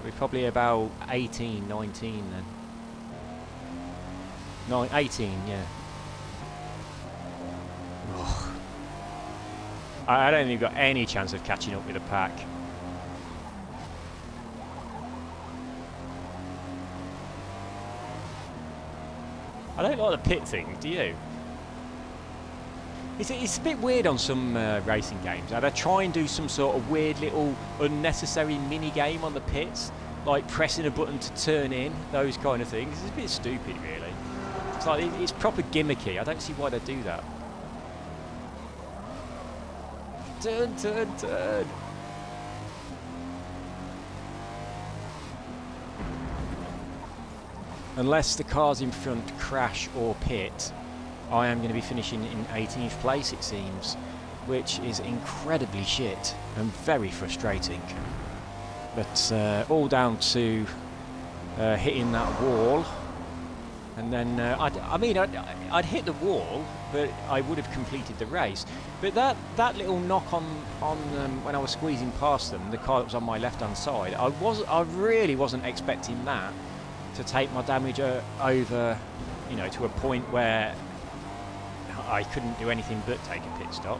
We're probably about 18, 19 then. No, 18, yeah. Ugh. I, I don't think we've got any chance of catching up with the pack. I don't like the pit thing, do you? It's, it's a bit weird on some uh, racing games. They try and do some sort of weird little unnecessary mini game on the pits, like pressing a button to turn in, those kind of things. It's a bit stupid, really. It's like it's proper gimmicky. I don't see why they do that. Turn, turn, turn. Unless the cars in front crash or pit, I am going to be finishing in 18th place, it seems, which is incredibly shit and very frustrating. But uh, all down to uh, hitting that wall. And then, uh, I mean, I'd, I'd hit the wall, but I would have completed the race. But that, that little knock on, on um, when I was squeezing past them, the car that was on my left-hand side, I, was, I really wasn't expecting that to take my damage uh, over, you know, to a point where I couldn't do anything but take a pit stop.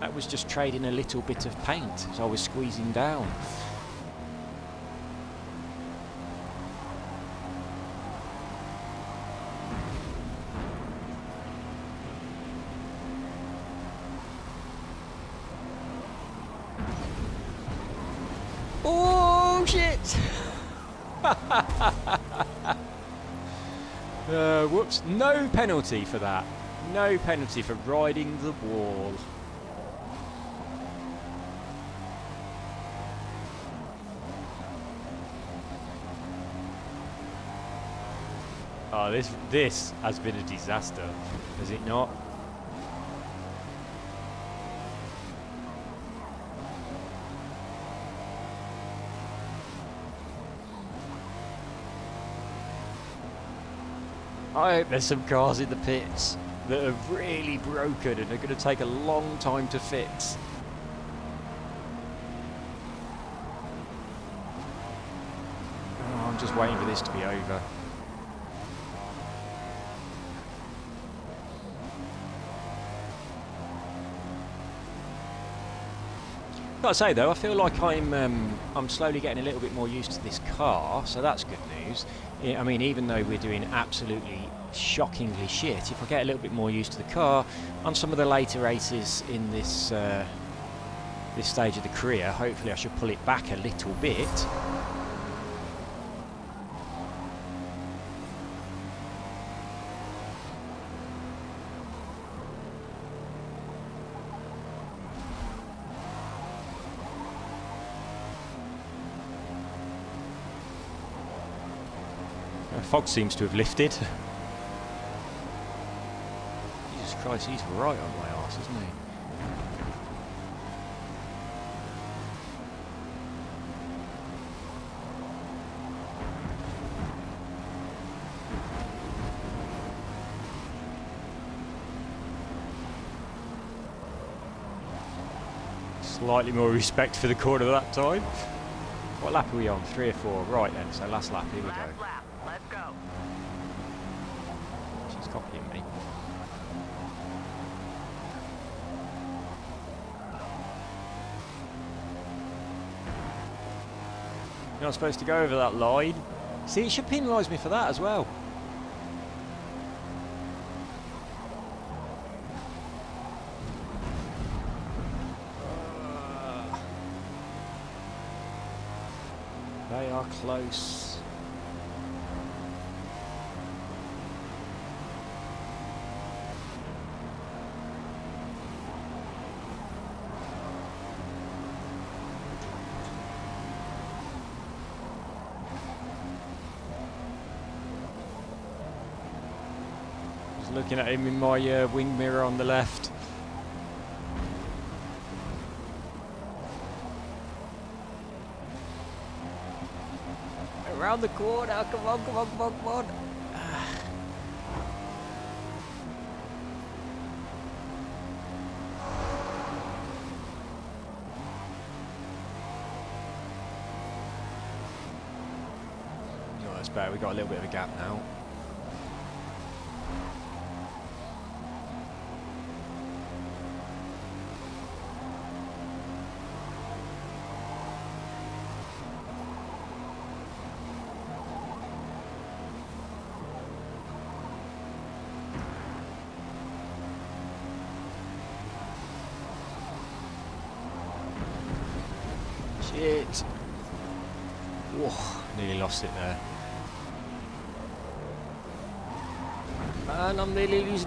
That was just trading a little bit of paint as I was squeezing down. Whoops, no penalty for that. No penalty for riding the wall. Oh, this this has been a disaster, has it not? I hope there's some cars in the pits that are really broken and are going to take a long time to fix. Oh, I'm just waiting for this to be over. Gotta say though, I feel like I'm um, I'm slowly getting a little bit more used to this car, so that's good news. I mean, even though we're doing absolutely shockingly shit, if I get a little bit more used to the car on some of the later races in this uh, this stage of the career, hopefully I should pull it back a little bit. Fog seems to have lifted. Jesus Christ, he's right on my arse, isn't he? Slightly more respect for the corner that time. What lap are we on? Three or four? Right then, so last lap, here we go. Last lap. Let's go. She's copying me. You're not supposed to go over that line. See, it should penalise me for that as well. They are close. At him in my uh, wing mirror on the left. Around the corner, come on, come on, come on, come on. Oh, that's better. We've got a little bit of a gap now.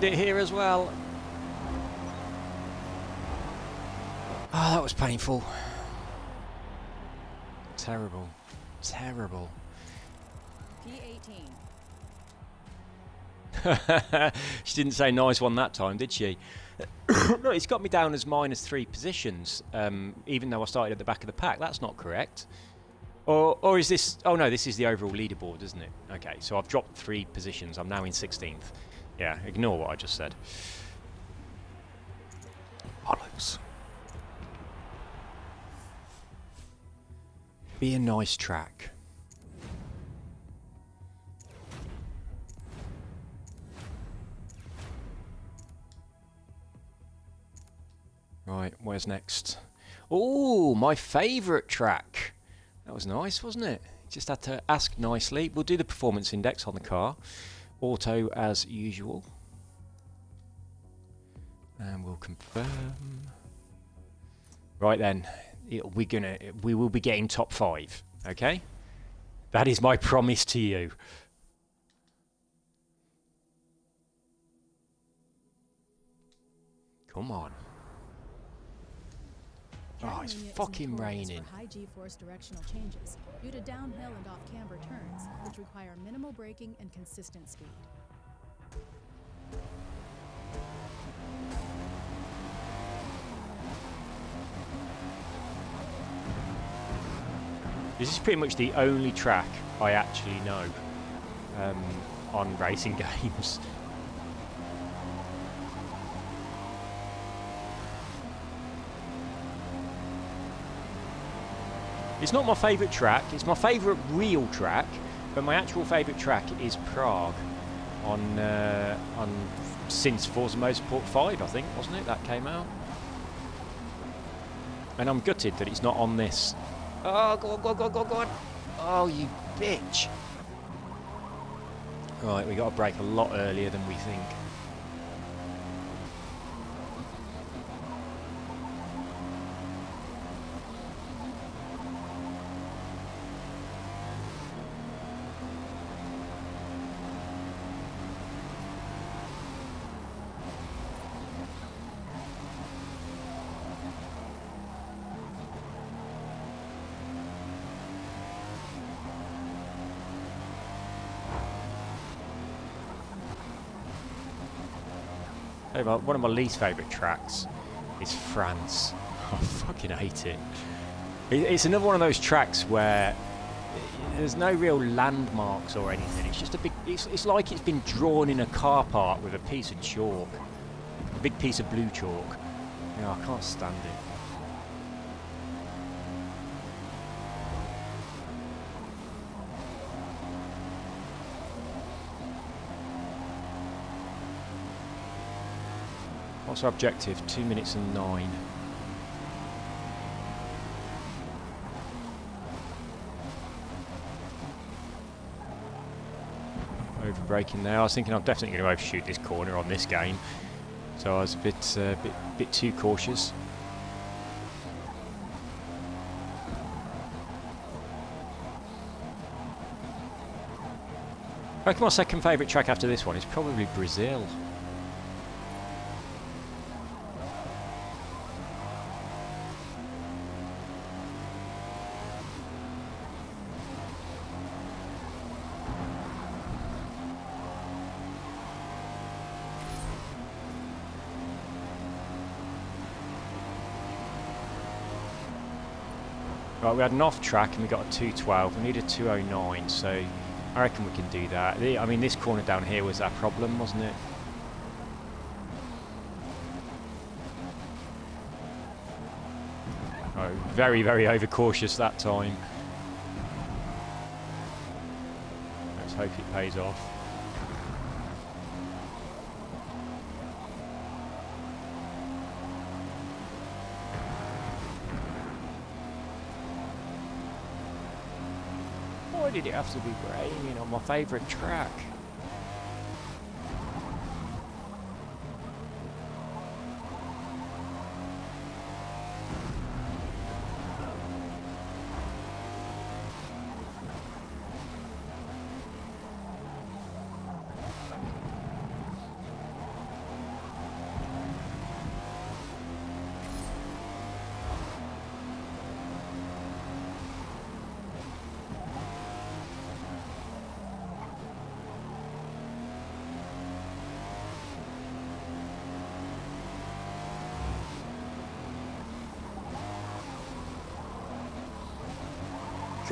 It here as well. Oh, that was painful. Terrible. Terrible. P18. she didn't say nice one that time, did she? no, it's got me down as minus three positions, um, even though I started at the back of the pack. That's not correct. Or, or is this... Oh, no, this is the overall leaderboard, isn't it? Okay, so I've dropped three positions. I'm now in 16th. Yeah, ignore what I just said. Bollocks. Be a nice track. Right, where's next? Oh, my favourite track. That was nice, wasn't it? Just had to ask nicely. We'll do the performance index on the car. Auto as usual. And we'll confirm. Right then, we're gonna we will be getting top five. Okay, that is my promise to you. Come on. Oh, it's fucking raining. high G-force directional changes due to downhill and off-camber turns, which require minimal braking and consistent speed. This is pretty much the only track I actually know um, on racing games. It's not my favourite track, it's my favourite real track, but my actual favourite track is Prague on uh, on since Forza Motorsport 5, I think, wasn't it? That came out. And I'm gutted that it's not on this. Oh, go on, go on, go on, go on, go on. Oh, you bitch. Right, we got to brake a lot earlier than we think. One of my least favourite tracks is France. I fucking hate it. It's another one of those tracks where there's no real landmarks or anything. It's just a big. It's, it's like it's been drawn in a car park with a piece of chalk, a big piece of blue chalk. Yeah, I can't stand it. What's our objective? Two minutes and nine. Over braking there. I was thinking I'm definitely going to overshoot this corner on this game. So I was a bit, uh, bit, bit too cautious. I reckon my second favourite track after this one is probably Brazil. We had an off track and we got a 212. We need a 209, so I reckon we can do that. I mean, this corner down here was our problem, wasn't it? Oh, very, very overcautious that time. Let's hope it pays off. It have to be raining on my favourite track?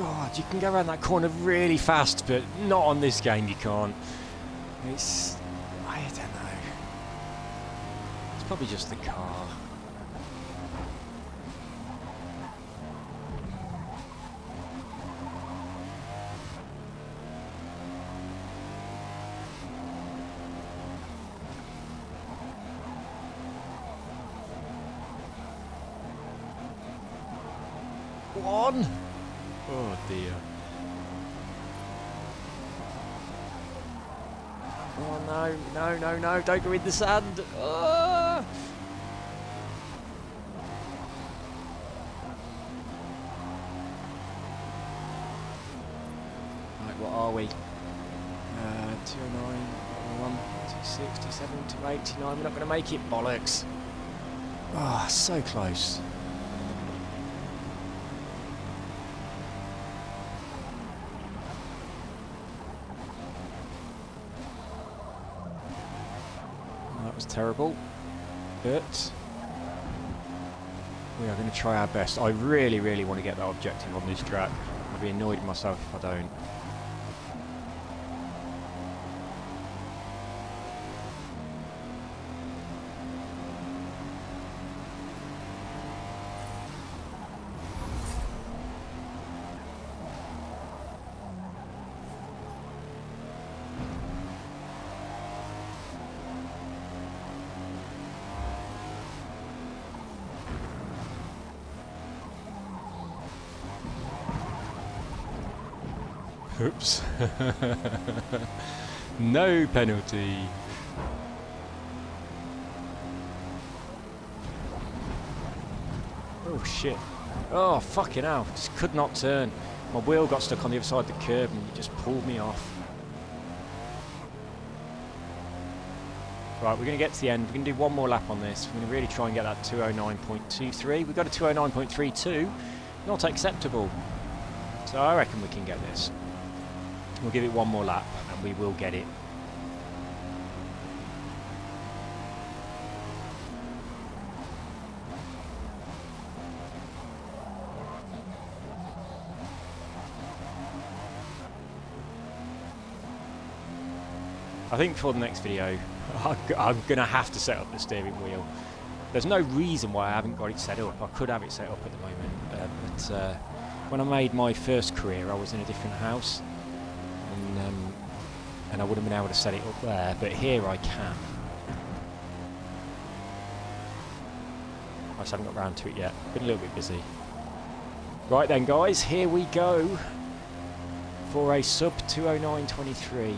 God, you can go around that corner really fast, but not on this game. You can't. It's I don't know. It's probably just the car. No, don't go in the sand. Ah! Right, what are we? Uh, 209, 1, 267, 289. We're not going to make it, bollocks. Ah, so close. Terrible. But we are going to try our best. I really, really want to get that objective on this track. I'll be annoyed myself if I don't. no penalty. Oh shit. Oh fucking hell. Just could not turn. My wheel got stuck on the other side of the curb and it just pulled me off. Right, we're going to get to the end. We're going to do one more lap on this. We're going to really try and get that 209.23. We've got a 209.32. Not acceptable. So I reckon we can get this. We'll give it one more lap and we will get it. I think for the next video, I'm going to have to set up the steering wheel. There's no reason why I haven't got it set up. I could have it set up at the moment, uh, but uh, when I made my first career, I was in a different house, and I wouldn't have been able to set it up there. But here I can. I just haven't got round to it yet. Been a little bit busy. Right then, guys, here we go for a sub 209.23.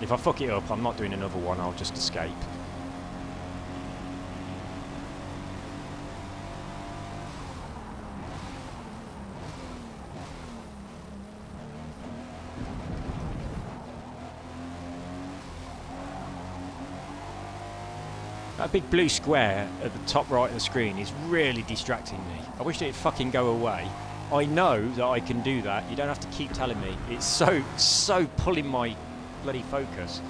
If I fuck it up, I'm not doing another one. I'll just escape. That big blue square at the top right of the screen is really distracting me. I wish it'd fucking go away. I know that I can do that. You don't have to keep telling me. It's so, so pulling my bloody focus.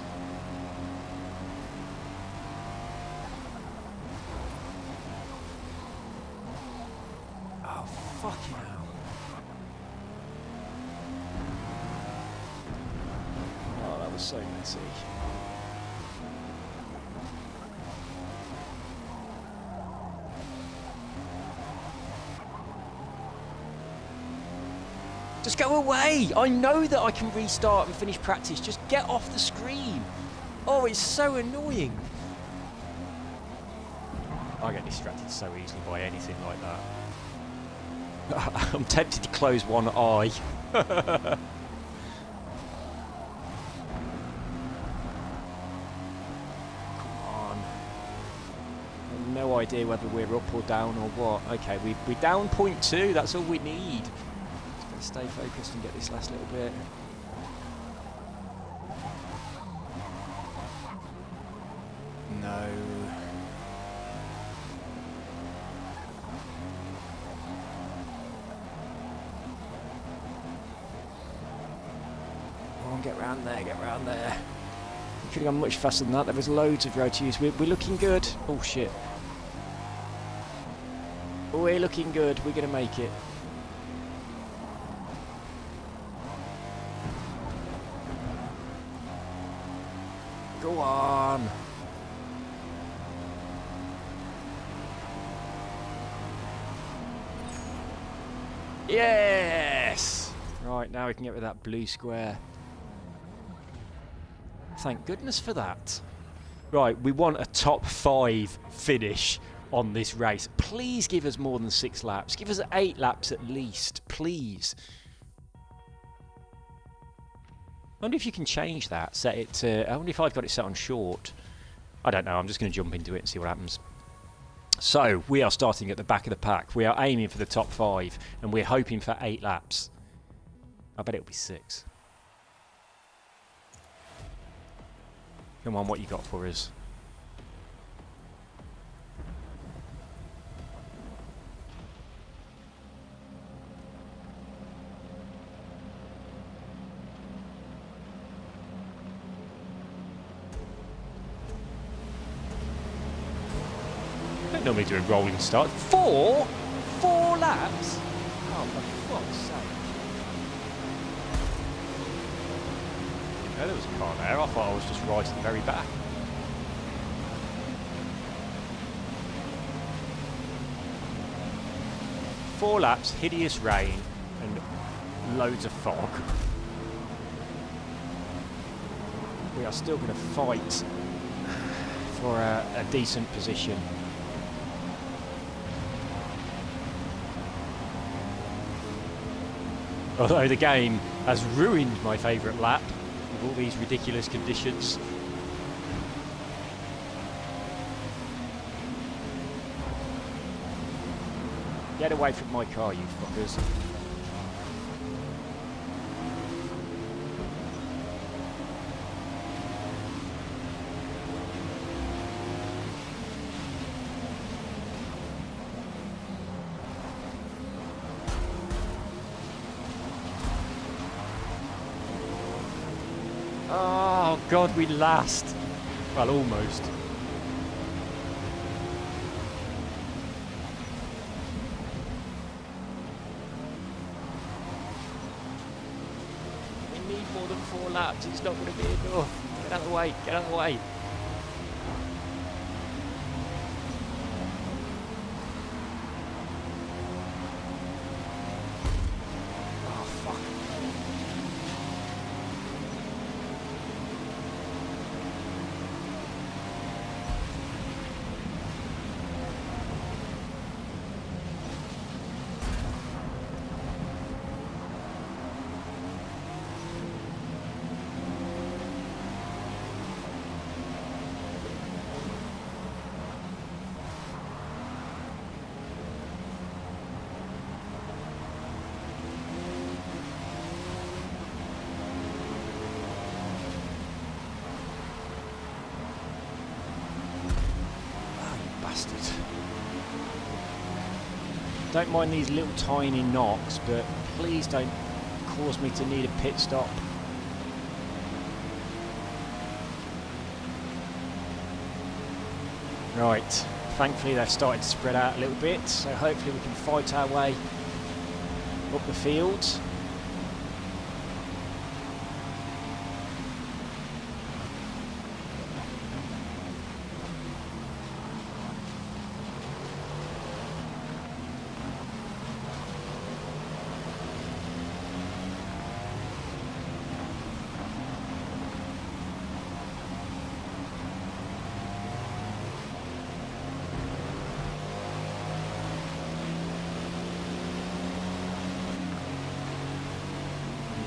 I know that I can restart and finish practice. Just get off the screen. Oh, it's so annoying. I get distracted so easily by anything like that. I'm tempted to close one eye. Come on. I've no idea whether we're up or down or what. Okay, we, we're down point two. That's all we need stay focused and get this last little bit. No. Come on, get round there, get round there. We could have gone much faster than that. There was loads of road to use. We're, we're looking good. Oh shit. We're looking good. We're going to make it. Can get rid of that blue square. Thank goodness for that. Right, we want a top five finish on this race. Please give us more than six laps. Give us eight laps at least, please. I wonder if you can change that. Set it to. I wonder if I've got it set on short. I don't know. I'm just going to jump into it and see what happens. So we are starting at the back of the pack. We are aiming for the top five, and we're hoping for eight laps. I bet it'll be six. Come on, what you got for us? don't normally do a rolling start. Four? Four laps? Oh, for fuck's sake. There was a car there. I thought I was just right at the very back. Four laps, hideous rain, and loads of fog. We are still going to fight for a, a decent position. Although the game has ruined my favourite lap all these ridiculous conditions. Get away from my car, you fuckers. God, we last. Well, almost. We need more than four laps. It's not going to be enough. Get out of the way. Get out of the way. Don't mind these little tiny knocks, but please don't cause me to need a pit stop. Right, thankfully they've started to spread out a little bit, so hopefully we can fight our way up the field.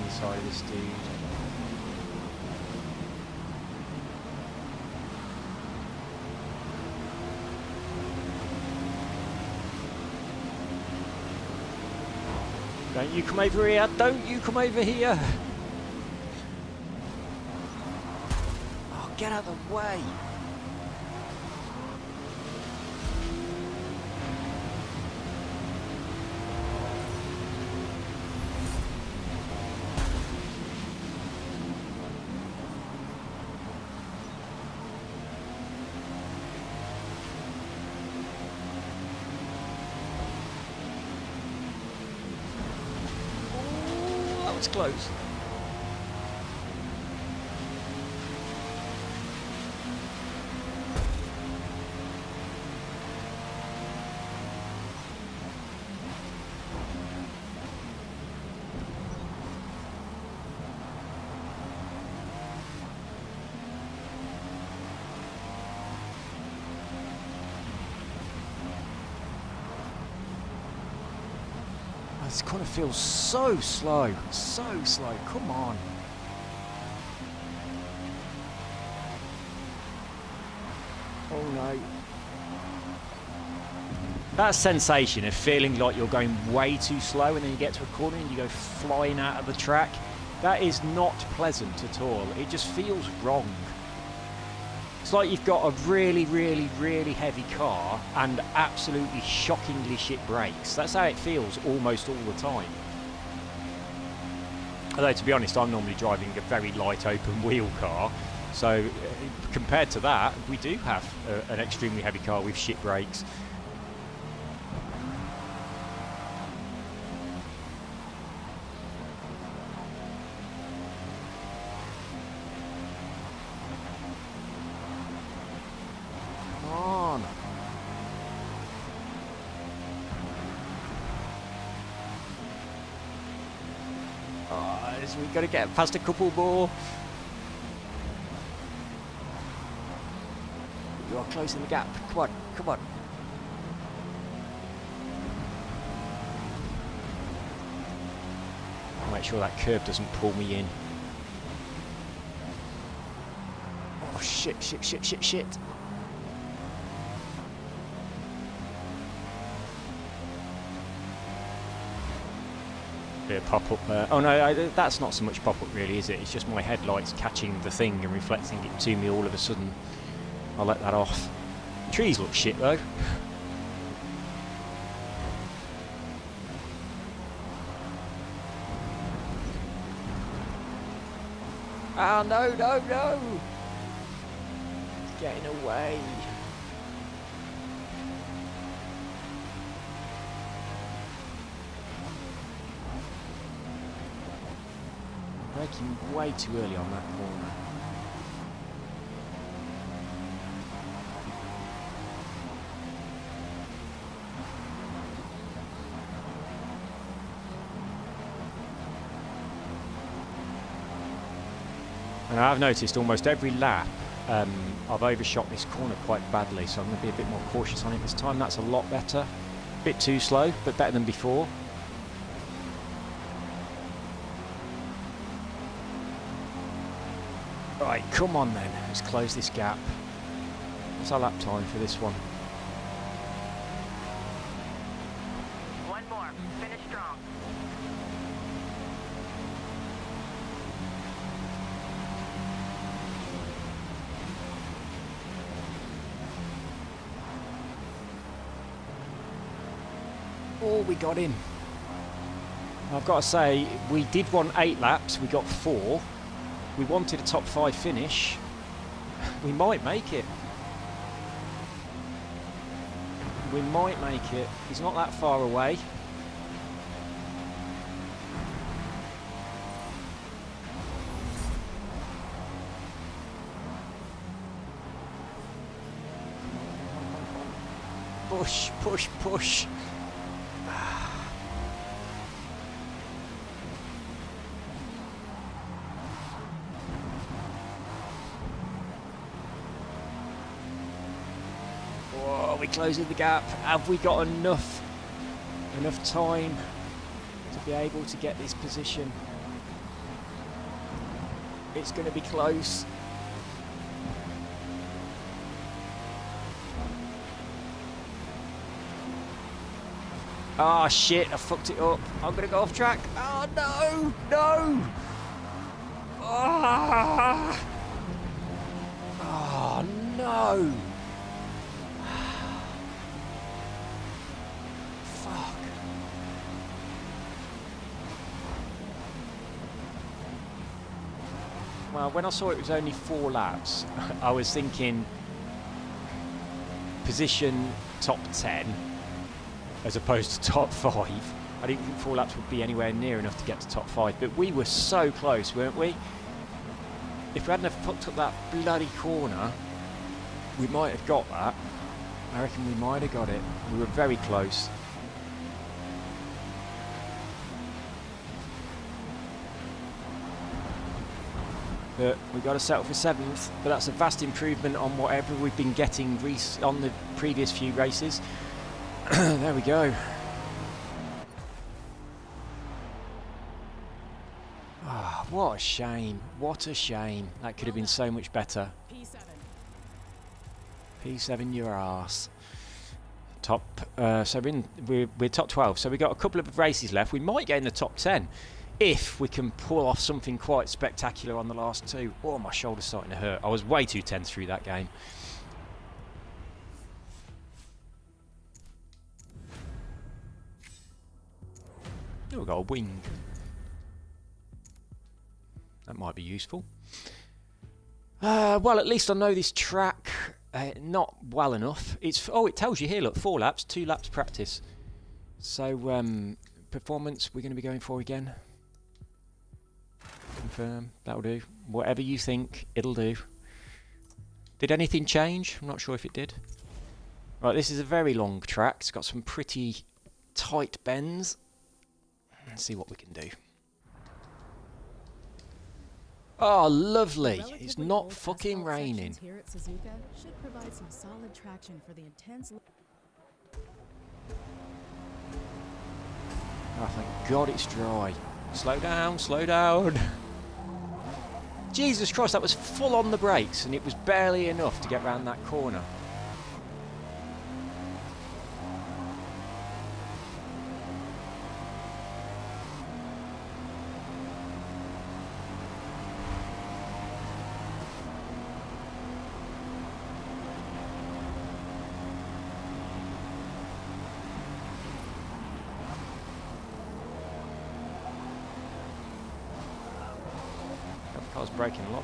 Inside of this dude. Don't you come over here! Don't you come over here! Oh, get out of the way! Close. Oh, This corner feels so slow, so slow. Come on. Oh no. That sensation of feeling like you're going way too slow and then you get to a corner and you go flying out of the track, that is not pleasant at all. It just feels wrong. It's like you've got a really, really, really heavy car and absolutely shockingly shit brakes. That's how it feels almost all the time. Although, to be honest, I'm normally driving a very light open wheel car. So, uh, compared to that, we do have uh, an extremely heavy car with shit brakes. Got to get past a couple more. You are closing the gap. Come on, come on. I'll make sure that curb doesn't pull me in. Oh shit, shit, shit, shit, shit. Bit of pop up there. Oh no, I, that's not so much pop up really, is it? It's just my headlights catching the thing and reflecting it to me all of a sudden. I'll let that off. Trees look shit though. Ah no, no, no! It's getting away. Braking way too early on that corner. And I've noticed almost every lap um, I've overshot this corner quite badly, so I'm going to be a bit more cautious on it this time. That's a lot better. A Bit too slow, but better than before. Come on then. Let's close this gap. What's our lap time for this one? One more. Finish strong. Oh, we got in. I've got to say, we did want eight laps, we got four. We wanted a top five finish. We might make it. We might make it. He's not that far away. Push, push, push. Closing the gap. Have we got enough enough time to be able to get this position? It's going to be close. Ah shit, I fucked it up. I'm gonna go off track. Oh no, no! Ah! Oh no! Well, when I saw it was only four laps, I was thinking position top 10 as opposed to top 5. I didn't think four laps would be anywhere near enough to get to top five, but we were so close, weren't we? If we hadn't have fucked up that bloody corner, we might have got that. I reckon we might have got it. We were very close. But we've got to settle for seventh. But that's a vast improvement on whatever we've been getting on the previous few races. there we go. Oh, what a shame. What a shame. That could have been so much better. P7. P7 your arse. Top, uh, so we're, in, we're, we're top 12. So we've got a couple of races left. We might get in the top 10 if we can pull off something quite spectacular on the last two. Oh, my shoulder's starting to hurt. I was way too tense through that game. Oh, we've got a wing. That might be useful. Uh, well, at least I know this track uh, not well enough. It's oh, it tells you here. Look, four laps, two laps practice. So um, performance, we're going to be going for again. Confirm. That'll do. Whatever you think, it'll do. Did anything change? I'm not sure if it did. Right, this is a very long track. It's got some pretty tight bends. Let's see what we can do. Oh, lovely. The It's not fucking raining. Here at Suzuka should provide some solid traction for the intense. Oh, thank God it's dry. Slow down, slow down. Jesus Christ, that was full on the brakes and it was barely enough to get round that corner.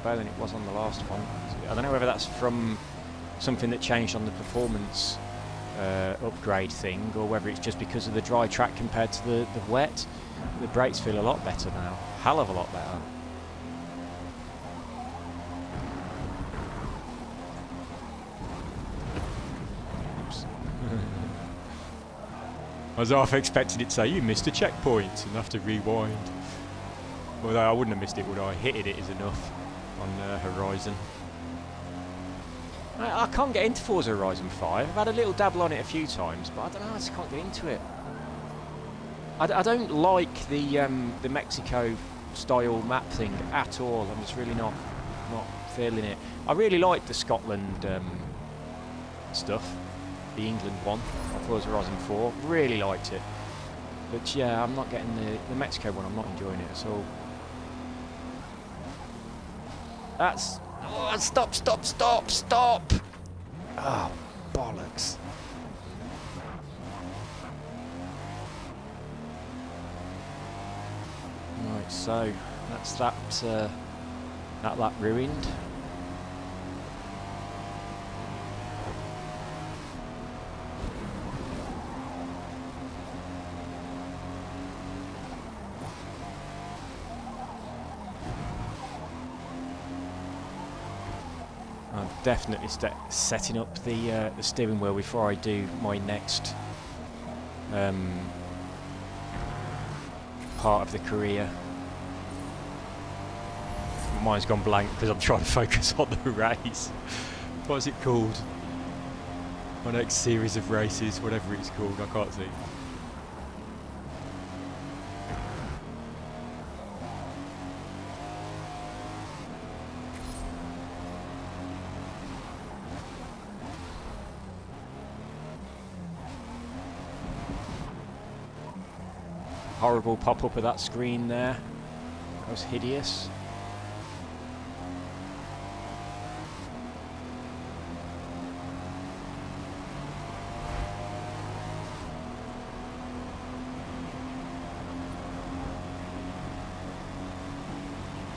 Better than it was on the last one. I don't know whether that's from something that changed on the performance uh, upgrade thing or whether it's just because of the dry track compared to the, the wet. The brakes feel a lot better now. Hell of a lot better. I was half expecting it to say, you missed a checkpoint and have to rewind. Although I wouldn't have missed it, would I? Hitting it is enough on uh, Horizon. I, I can't get into Forza Horizon 5. I've had a little dabble on it a few times, but I don't know, I just can't get into it. I, I don't like the um, the Mexico style map thing at all. I'm just really not not feeling it. I really like the Scotland um, stuff, the England one, on Forza Horizon 4. Really liked it. But yeah, I'm not getting the, the Mexico one. I'm not enjoying it at all. That's oh, stop, stop, stop, stop! Oh, bollocks! Right, so that's that uh, that lap ruined. Definitely setting up the uh, the steering wheel before I do my next um, part of the career. Mine's gone blank because I'm trying to focus on the race. what is it called? My next series of races, whatever it's called, I can't see. Horrible pop-up of that screen there. That was hideous.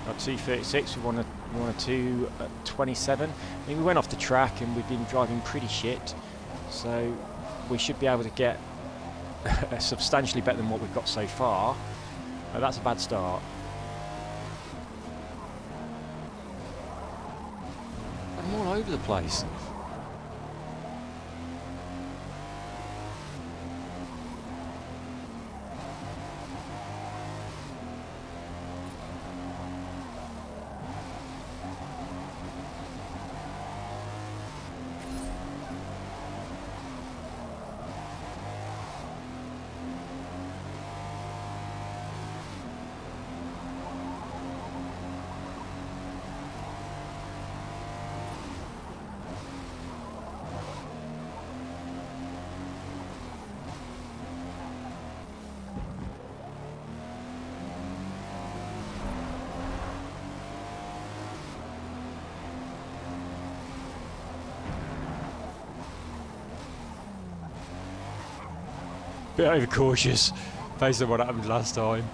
Got 236, we won a, we won a 2 uh, 27. I mean, we went off the track and we've been driving pretty shit. So we should be able to get substantially better than what we've got so far. Oh, that's a bad start. I'm all over the place. Bit overcautious based on what happened last time.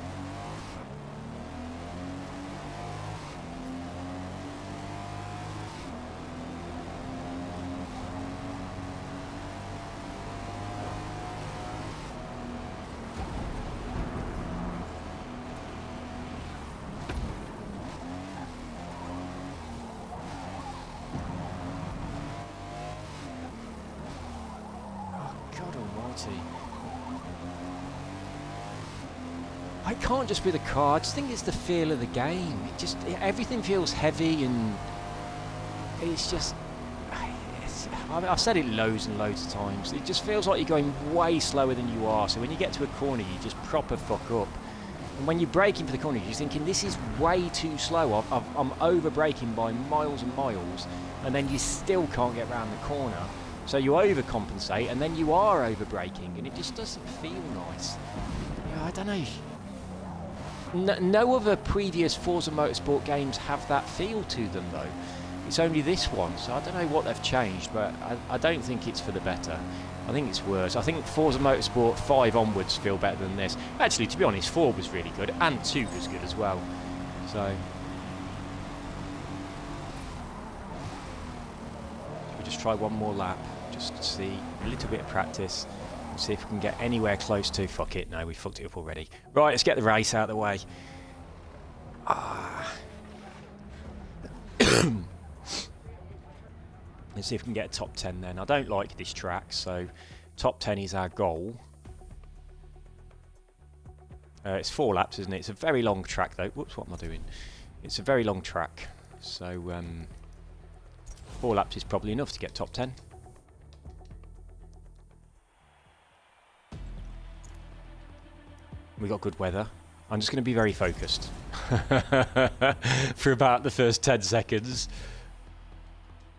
Oh, God almighty. I can't just be the car. I just think it's the feel of the game. It just everything feels heavy and it's just. I've said it loads and loads of times. It just feels like you're going way slower than you are. So when you get to a corner, you just proper fuck up. And when you're braking for the corner, you're thinking this is way too slow. I'm over braking by miles and miles, and then you still can't get around the corner. So you overcompensate, and then you are over braking, and it just doesn't feel nice. I don't know. No, no other previous Forza Motorsport games have that feel to them, though. It's only this one, so I don't know what they've changed, but I, I don't think it's for the better. I think it's worse. I think Forza Motorsport 5 onwards feel better than this. Actually, to be honest, 4 was really good, and 2 was good as well. So... We just try one more lap, just to see a little bit of practice. See if we can get anywhere close to... Fuck it, no, we fucked it up already. Right, let's get the race out of the way. Ah. let's see if we can get a top 10 then. I don't like this track, so top 10 is our goal. Uh, it's four laps, isn't it? It's a very long track, though. Whoops, what am I doing? It's a very long track, so um, four laps is probably enough to get top 10. We got good weather. I'm just going to be very focused for about the first 10 seconds.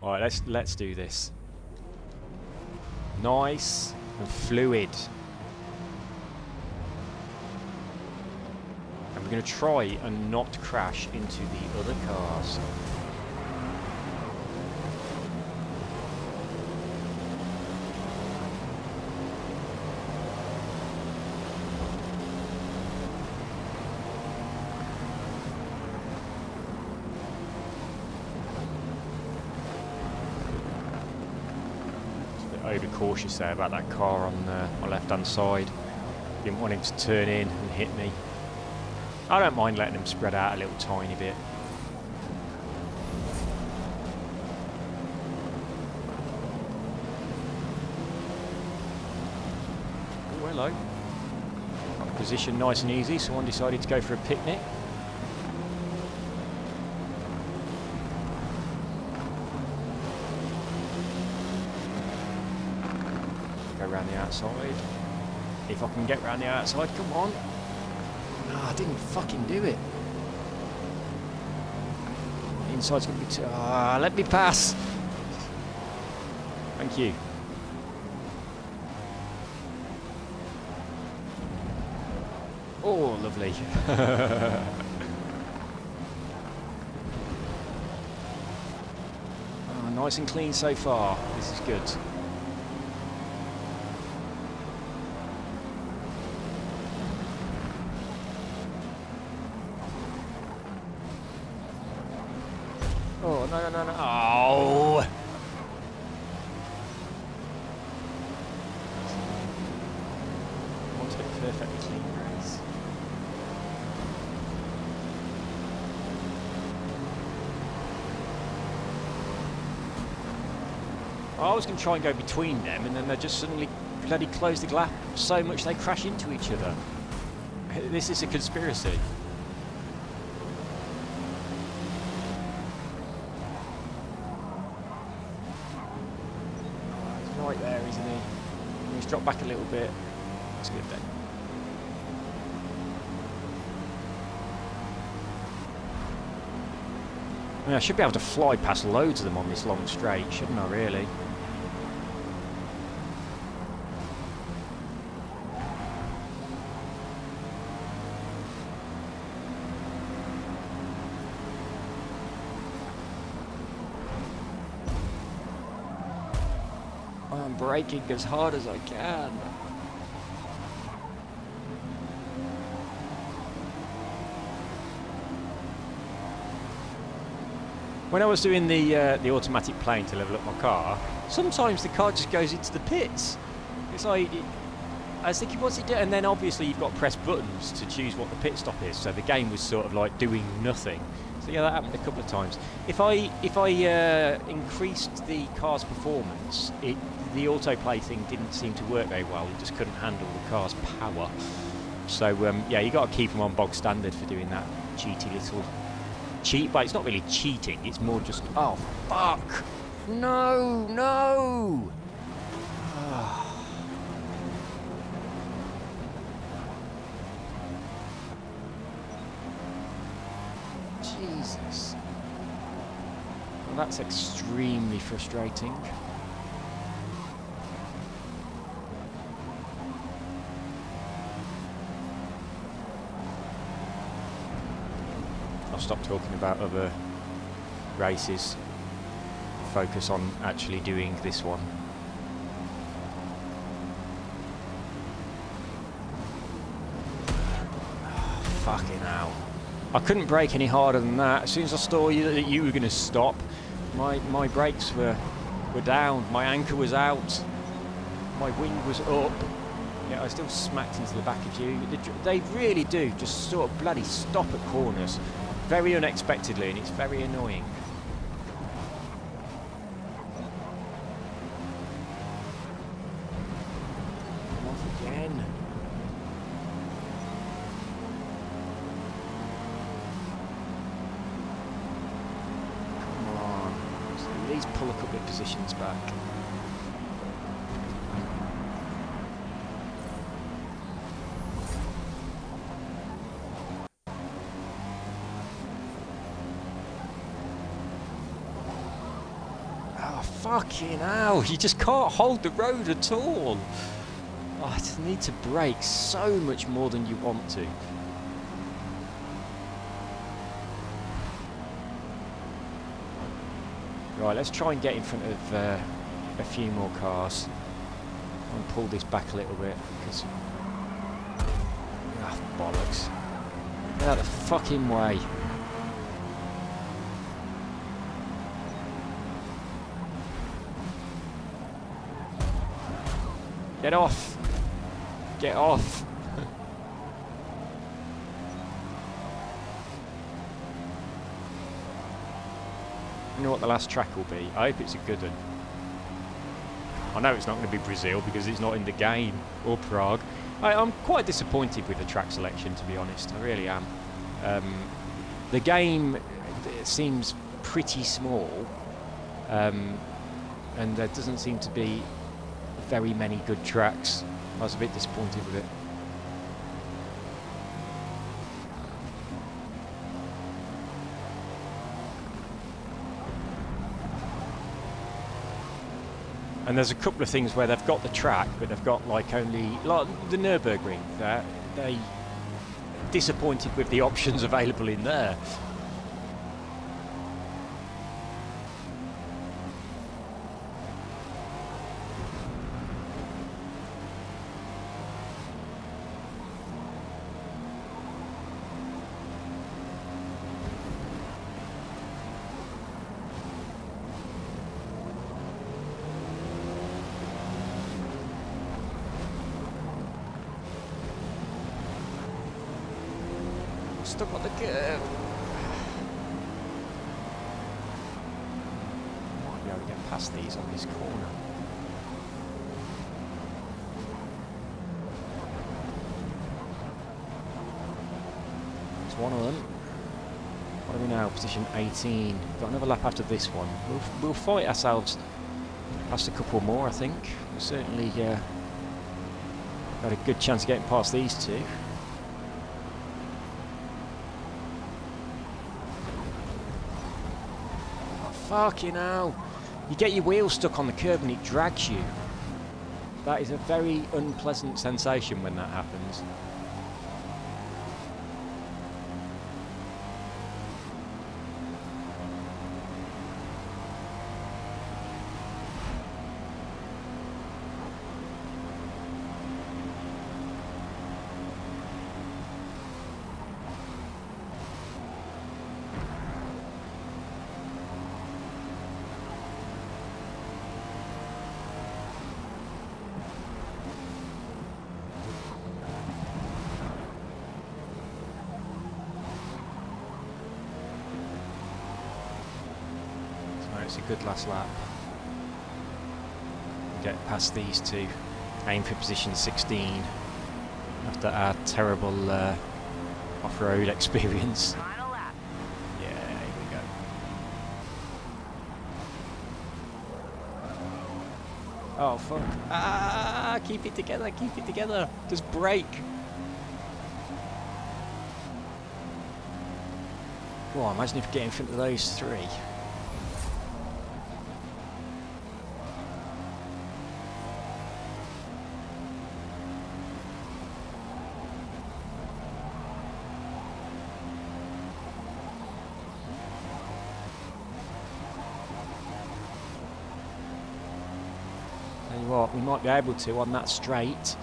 All right, let's let's do this. Nice and fluid. And we're going to try and not crash into the other cars. over cautious there about that car on uh, my left hand side. Didn't want him to turn in and hit me. I don't mind letting him spread out a little tiny bit. Oh, hello. Got position nice and easy, someone decided to go for a picnic. around the outside. If I can get around the outside, come on. No, I didn't fucking do it. Inside's going to be too... Ah, let me pass. Thank you. Oh, lovely. oh, nice and clean so far. This is good. Oh, no, no, no, no. Oh! I was going to try and go between them, and then they just suddenly bloody close the gap so much they crash into each other. This is a conspiracy. He's right there, isn't he? He's dropped back a little bit. That's good then. Yeah, I should be able to fly past loads of them on this long straight, shouldn't I, really? Braking as hard as I can. When I was doing the uh, the automatic plane to level up my car, sometimes the car just goes into the pits. It's like it, I was thinking, what's it doing? And then obviously you've got to press buttons to choose what the pit stop is. So the game was sort of like doing nothing. So yeah, that happened a couple of times. If I if I uh, increased the car's performance, it the autoplay thing didn't seem to work very well. It just couldn't handle the car's power. So um, yeah, you got to keep them on bog standard for doing that cheaty little cheat, but it's not really cheating. It's more just oh fuck, no, no. Jesus. Well, that's extremely frustrating. I'll stop talking about other races. Focus on actually doing this one. Fucking hell. I couldn't brake any harder than that. As soon as I saw you that you were going to stop, my my brakes were were down. My anchor was out. My wing was up. Yeah, I still smacked into the back of you. They really do just sort of bloody stop at corners, very unexpectedly, and it's very annoying. Come off again. Come on. So at least pull a couple of positions back. Oh, fucking hell. You just can't hold the road at all. Oh, I just need to brake so much more than you want to. Right, let's try and get in front of uh, a few more cars. And pull this back a little bit, because... Ah, bollocks. Out of the fucking way. Get off! Get off! I know what the last track will be. I hope it's a good one. I know it's not going to be Brazil because it's not in the game, or Prague. I, I'm quite disappointed with the track selection, to be honest. I really am. Um, the game seems pretty small, um, and there doesn't seem to be very many good tracks. I was a bit disappointed with it. And there's a couple of things where they've got the track, but they've got like only like the Nurburgring. That they disappointed with the options available in there. Stuck on the curve. Might be able to get past these on this corner. It's one of them. What are we now? Position 18. Got another lap after this one. We'll, we'll fight ourselves past a couple more, I think. We'll certainly uh, got a good chance of getting past these two. Fucking hell. You get your wheel stuck on the curb and it drags you. That is a very unpleasant sensation when that happens. So it's a good last lap. Get past these two. Aim for position 16 after our terrible uh, off-road experience. Yeah, here we go. Oh fuck. Ah, keep it together, keep it together. Just brake. Well, imagine if you get in front of those three. Might be able to on that straight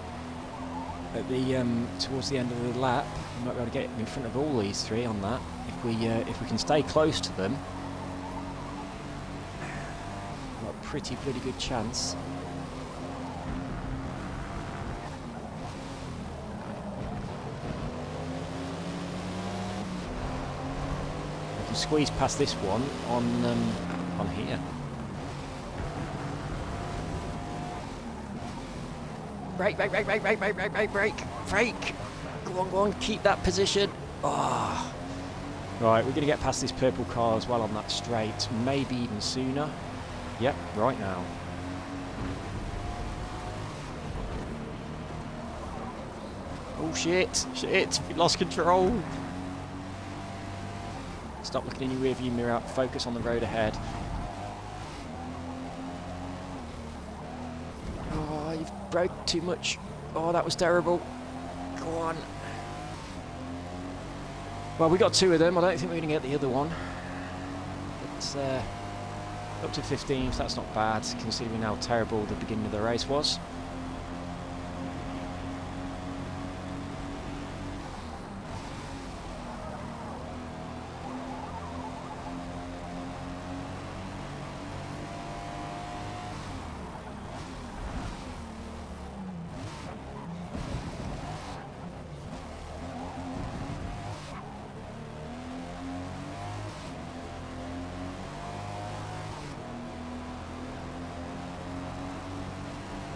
at the um, towards the end of the lap. We might be able to get in front of all these three on that if we uh, if we can stay close to them. Got a pretty bloody good chance. We can squeeze past this one on um, on here. Brake, break, brake, brake, brake, brake, brake, break, brake, brake. Go on, go on, keep that position. Oh. Right, we're going to get past this purple car as well on that straight, maybe even sooner. Yep, right now. Oh shit, shit, we lost control. Stop looking in your rearview mirror, focus on the road ahead. Too much. Oh, that was terrible. Go on. Well, we got two of them. I don't think we're going to get the other one. But uh, up to 15, so that's not bad, considering how terrible the beginning of the race was.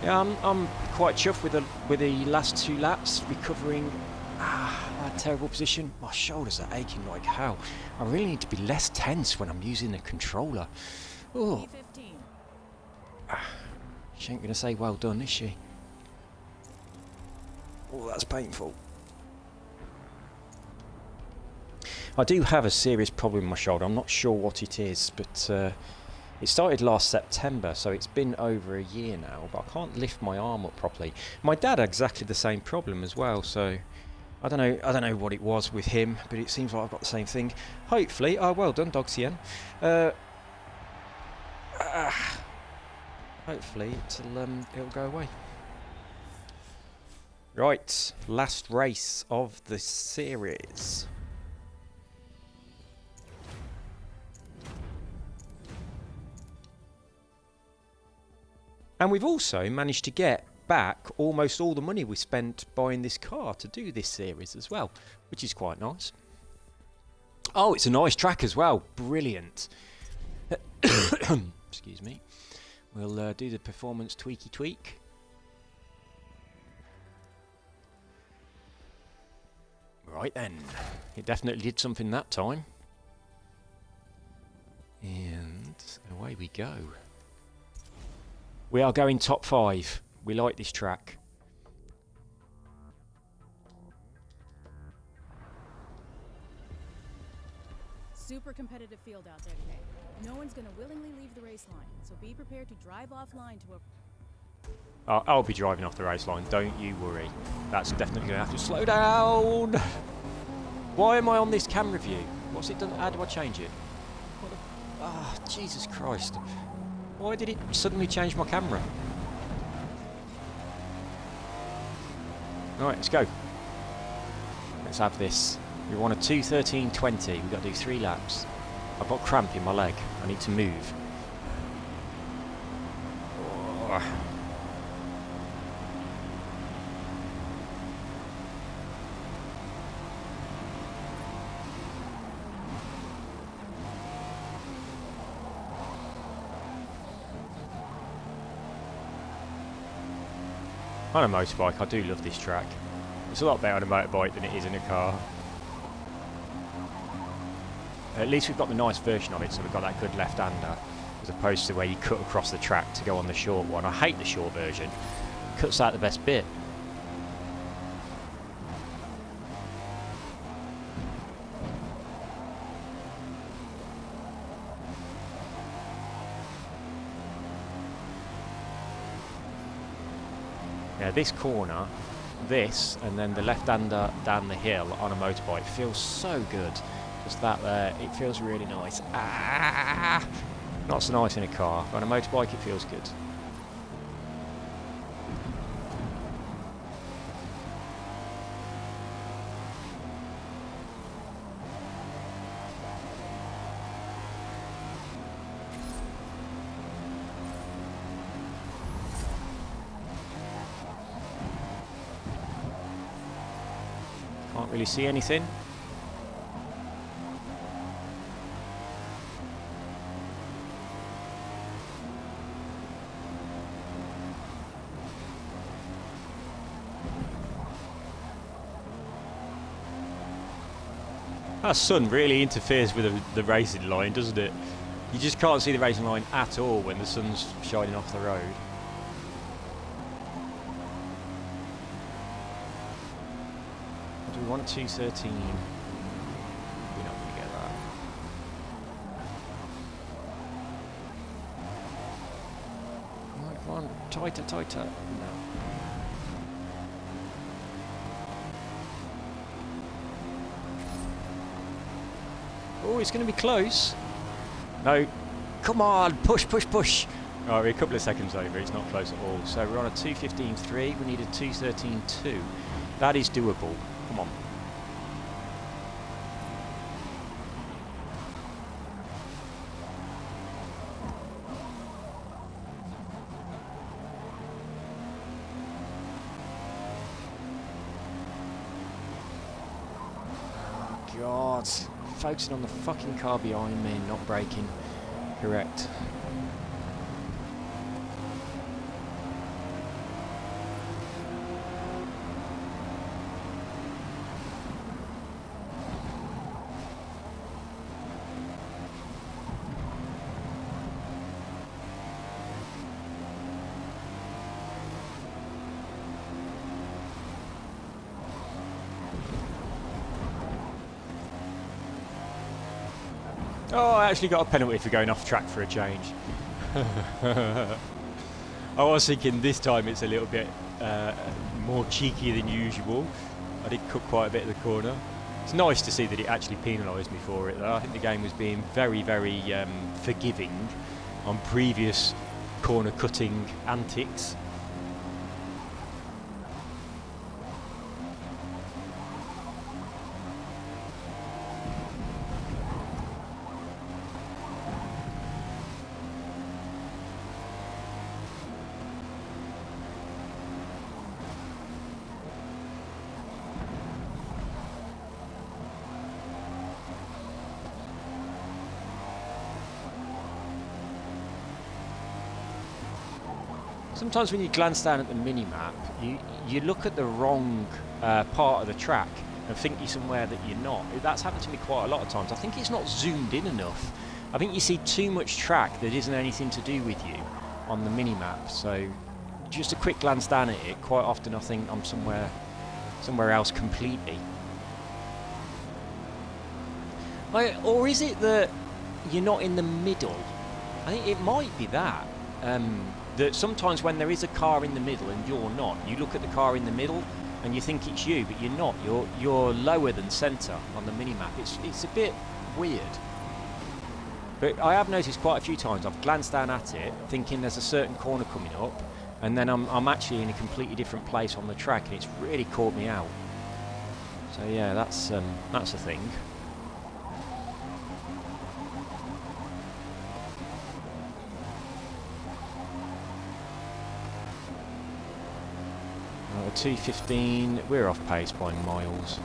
Yeah, I'm, I'm quite chuffed with the with the last two laps, recovering ah, that terrible position. My shoulders are aching like hell. I really need to be less tense when I'm using the controller. Oh, P15. she ain't gonna say well done, is she? Oh, that's painful. I do have a serious problem in my shoulder. I'm not sure what it is, but uh, it started last September, so it's been over a year now. But I can't lift my arm up properly. My dad had exactly the same problem as well, so I don't know. I don't know what it was with him, but it seems like I've got the same thing. Hopefully, oh well done, Dogcien. Uh, ah, hopefully, it'll um, it'll go away. Right, last race of the series. And we've also managed to get back almost all the money we spent buying this car to do this series as well, which is quite nice. Oh, it's a nice track as well. Brilliant. excuse me. We'll uh, do the performance tweaky tweak. Right then, it definitely did something that time. And away we go. We are going top five. We like this track. Super competitive field out there today. No one's going to willingly leave the race line, so be prepared to drive offline to a Uh, I'll be driving off the race line, don't you worry. That's definitely going to have to slow down. Why am I on this camera view? What's it done? How do I change it? What a- Ah, Jesus Christ. Why did it suddenly change my camera? Right, let's go. Let's have this. We want a 2.13.20. We've got to do three laps. I've got cramp in my leg. I need to move. Oh. On a motorbike, I do love this track. It's a lot better on a motorbike than it is in a car. At least we've got the nice version of it, so we've got that good left-hander, as opposed to where you cut across the track to go on the short one. I hate the short version. Cuts out the best bit. This corner, this, and then the left-hander down the hill on a motorbike feels so good. Just that there, it feels really nice. Ah! Not so nice in a car, but on a motorbike it feels good. Really see anything. That sun really interferes with the, the racing line, doesn't it? You just can't see the racing line at all when the sun's shining off the road. Do we 213? We're not going to get that. Come on, come on. Tighter, tighter. No. Oh, it's going to be close. No. Come on. Push, push, push. Oh, we're a couple of seconds over. It's not close at all. So we're on a 2.15.3. We need a 2.13.2. That is doable. Come on. Focusing on the fucking car behind me and not braking. Correct. Oh, I actually got a penalty for going off track for a change. I was thinking this time it's a little bit uh, more cheeky than usual. I did cut quite a bit of the corner. It's nice to see that it actually penalised me for it though. I think the game was being very, very um, forgiving on previous corner cutting antics. Sometimes when you glance down at the mini-map, you, you look at the wrong uh, part of the track and think you're somewhere that you're not. That's happened to me quite a lot of times. I think it's not zoomed in enough. I think you see too much track that isn't anything to do with you on the mini-map. So just a quick glance down at it, quite often I think I'm somewhere somewhere else completely. I, or is it that you're not in the middle? I think it might be that. Um, that sometimes when there is a car in the middle and you're not, you look at the car in the middle and you think it's you, but you're not. You're you're lower than centre on the mini map. It's it's a bit weird. But I have noticed quite a few times I've glanced down at it, thinking there's a certain corner coming up, and then I'm I'm actually in a completely different place on the track, and it's really caught me out. So yeah, that's um, that's a thing. 215, we're off pace by miles.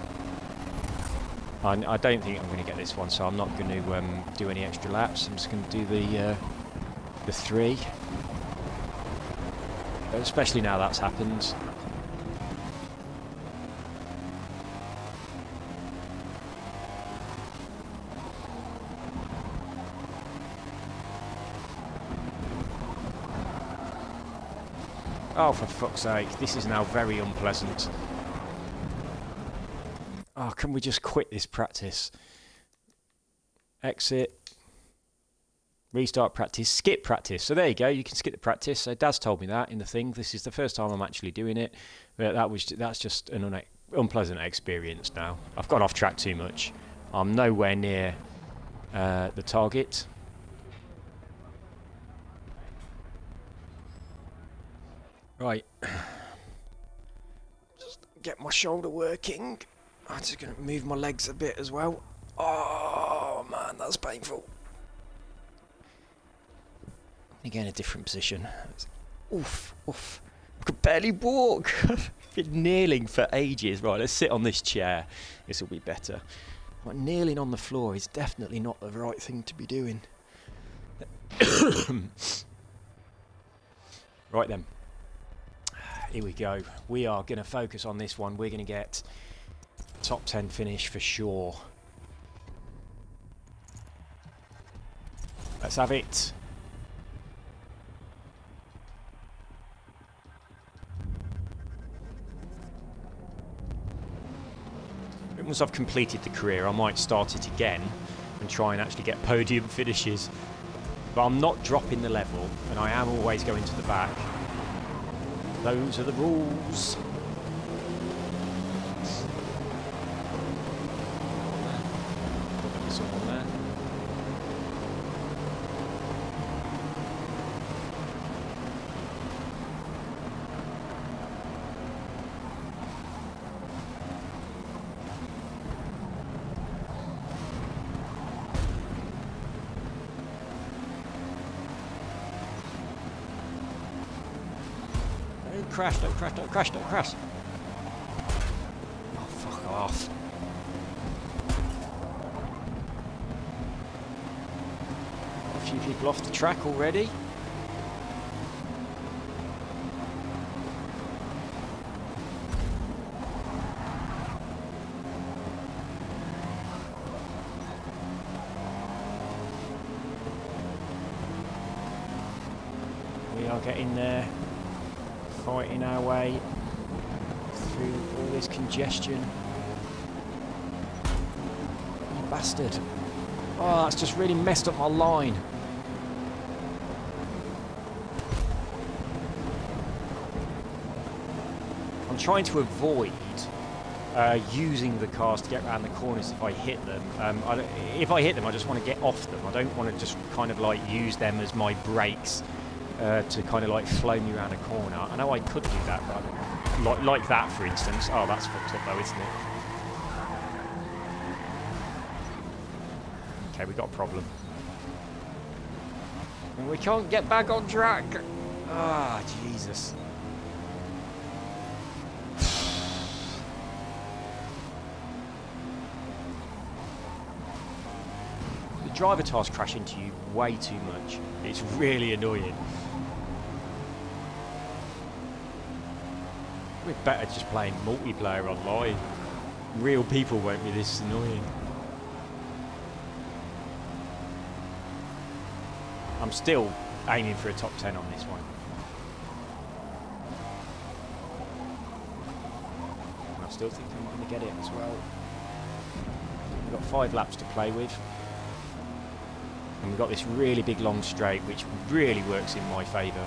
I, I don't think I'm going to get this one, so I'm not going to um, do any extra laps. I'm just going to do the uh, the three, especially now that's happened. Oh, for fuck's sake, this is now very unpleasant. Oh, can we just quit this practice? Exit. Restart practice. Skip practice. So there you go. You can skip the practice. So Daz told me that in the thing. This is the first time I'm actually doing it. But that was that's just an un unpleasant experience now. I've gone off track too much. I'm nowhere near uh, the target. Right. Just get my shoulder working. I'm just going to move my legs a bit as well. Oh, man, that's painful. Again, a different position. Oof, oof. I could barely walk. I've been kneeling for ages. Right, let's sit on this chair. This will be better. Like, kneeling on the floor is definitely not the right thing to be doing. right then. Here we go. We are going to focus on this one. We're going to get top 10 finish for sure. Let's have it. Once I've completed the career, I might start it again and try and actually get podium finishes. But I'm not dropping the level, and I am always going to the back. Those are the rules. Someone there. Don't crash, don't crash, don't crash, don't crash. Oh, fuck off. A few people off the track already. We are getting there fighting our way through all this congestion. You bastard. Oh, that's just really messed up my line. I'm trying to avoid uh, using the cars to get around the corners if I hit them. Um, I if I hit them, I just want to get off them. I don't want to just kind of like use them as my brakes uh, to kind of like flow me around a corner. I know I could do that, but like, like that, for instance. Oh, that's fucked up though, isn't it? Okay, we've got a problem. And we can't get back on track. Ah, Jesus. The Drivatars crash into you way too much. It's really annoying. We're better just playing multiplayer online. Real people won't be this annoying. I'm still aiming for a top 10 on this one. I still think I'm going to get it as well. We've got five laps to play with. And we've got this really big long straight which really works in my favour.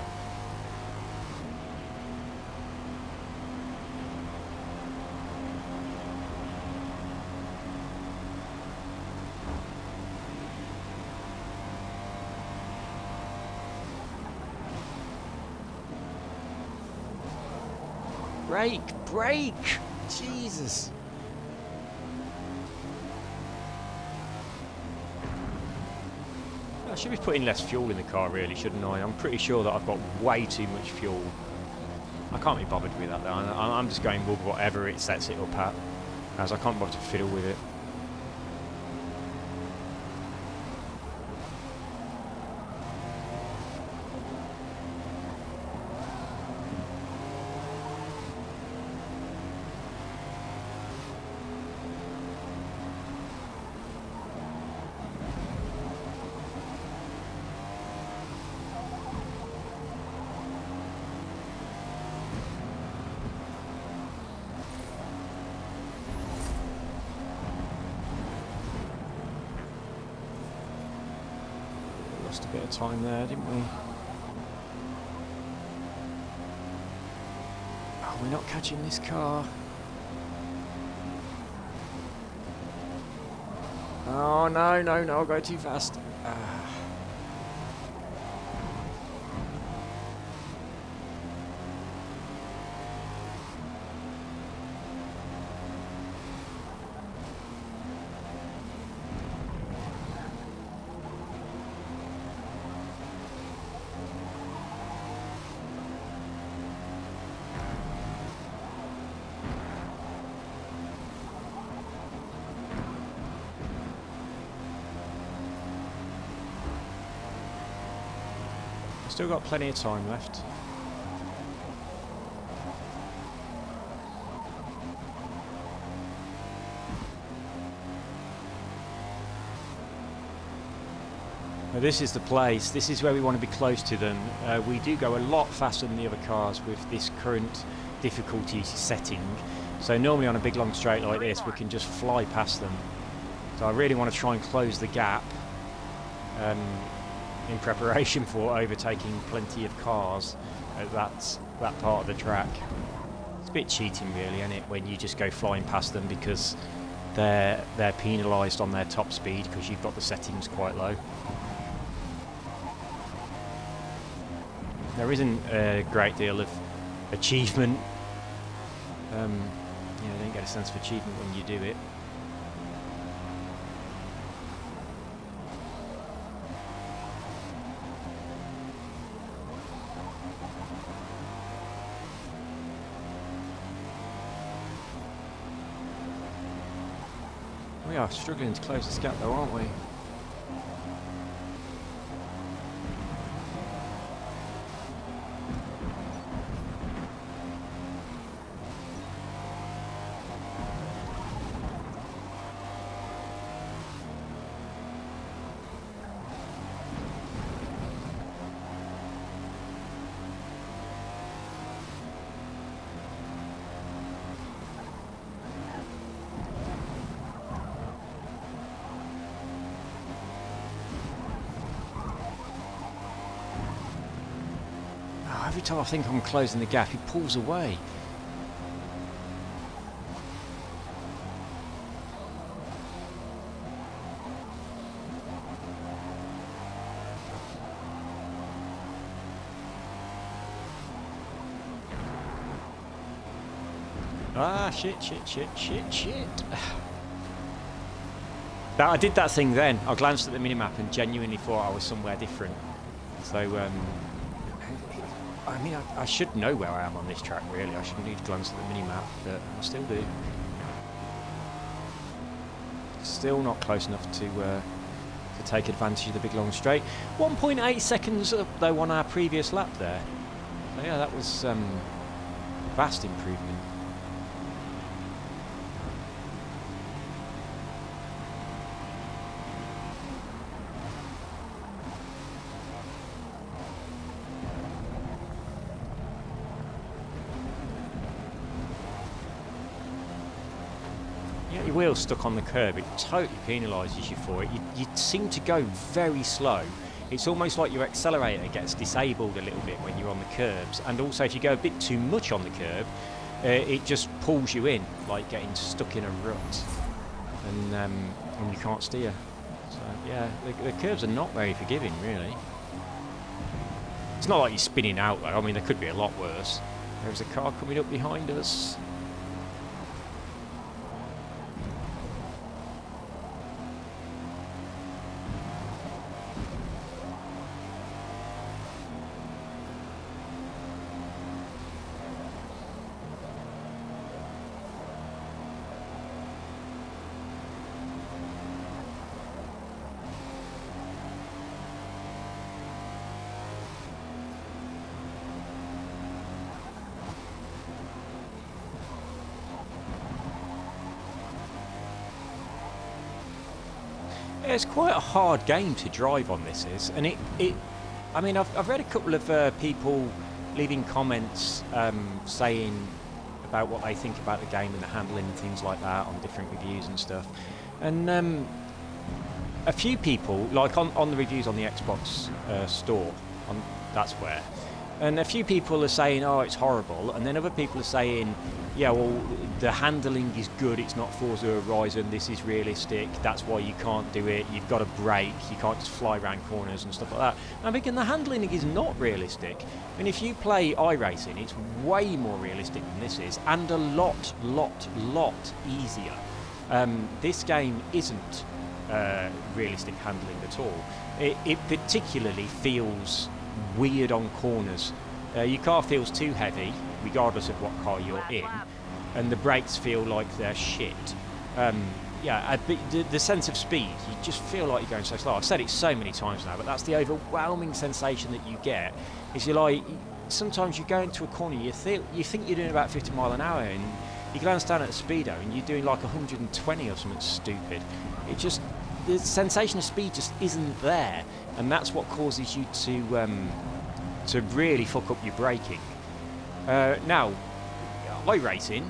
Brake! Brake! Jesus! I should be putting less fuel in the car really, shouldn't I? I'm pretty sure that I've got way too much fuel. I can't be bothered with that though. I'm just going with whatever it sets it up at. As I can't bother to fiddle with it. Lost a bit of time there, didn't we? Oh, we're not catching this car. Oh, no, no, no, I'll go too fast. Still got plenty of time left. Now this is the place, this is where we want to be close to them. Uh, we do go a lot faster than the other cars with this current difficulty setting. So normally on a big long straight like this we can just fly past them. So I really want to try and close the gap. Um, in preparation for overtaking plenty of cars at that, that part of the track. It's a bit cheating really, isn't it, when you just go flying past them because they're, they're penalised on their top speed because you've got the settings quite low. There isn't a great deal of achievement. Um, you know, don't get a sense of achievement when you do it. Struggling to close this gap though, aren't we? Every time I think I'm closing the gap, he pulls away. Ah, shit, shit, shit, shit, shit. That, I did that thing then. I glanced at the minimap and genuinely thought I was somewhere different. So, um, I mean, I, I, should know where I am on this track, really. I shouldn't need to glance at the mini-map, but I still do. Still not close enough to uh, to take advantage of the big long straight. 1.8 seconds, though, on our previous lap there. So, yeah, that was um, Vast improvement. Stuck on the curb. It totally penalises you for it. You, you seem to go very slow. It's almost like your accelerator gets disabled a little bit when you're on the curbs. And also, if you go a bit too much on the curb, uh, it just pulls you in, like getting stuck in a rut. And, um, and you can't steer. So, yeah, the, the curves are not very forgiving, really. It's not like you're spinning out, though. I mean, there could be a lot worse. There's a car coming up behind us. Yeah, it's quite a hard game to drive on this is, and it, it I mean, I've, I've read a couple of uh, people leaving comments um, saying about what they think about the game and the handling and things like that on different reviews and stuff, and um, a few people, like on, on the reviews on the Xbox uh, store, on that's where, and a few people are saying, oh, it's horrible, and then other people are saying, yeah, well, the handling is good. It's not Forza Horizon. This is realistic. That's why you can't do it. You've got to brake. You can't just fly around corners and stuff like that. I'm thinking the handling is not realistic. I mean, if you play iRacing, it's way more realistic than this is, and a lot, lot, lot easier. Um, this game isn't uh, realistic handling at all. It, it particularly feels weird on corners. Uh, your car feels too heavy, regardless of what car you're in, and the brakes feel like they're shit. Um, yeah, the, the, sense of speed, you just feel like you're going so slow. I've said it so many times now, but that's the overwhelming sensation that you get. Is you're like, sometimes you go into a corner, you, th- you think you're doing about 50 mile an hour, and you glance down at the speedo, and you're doing like 120 or something stupid. It just, the sensation of speed just isn't there, and that's what causes you to um, to really fuck up your braking. Uh, now, iRacing,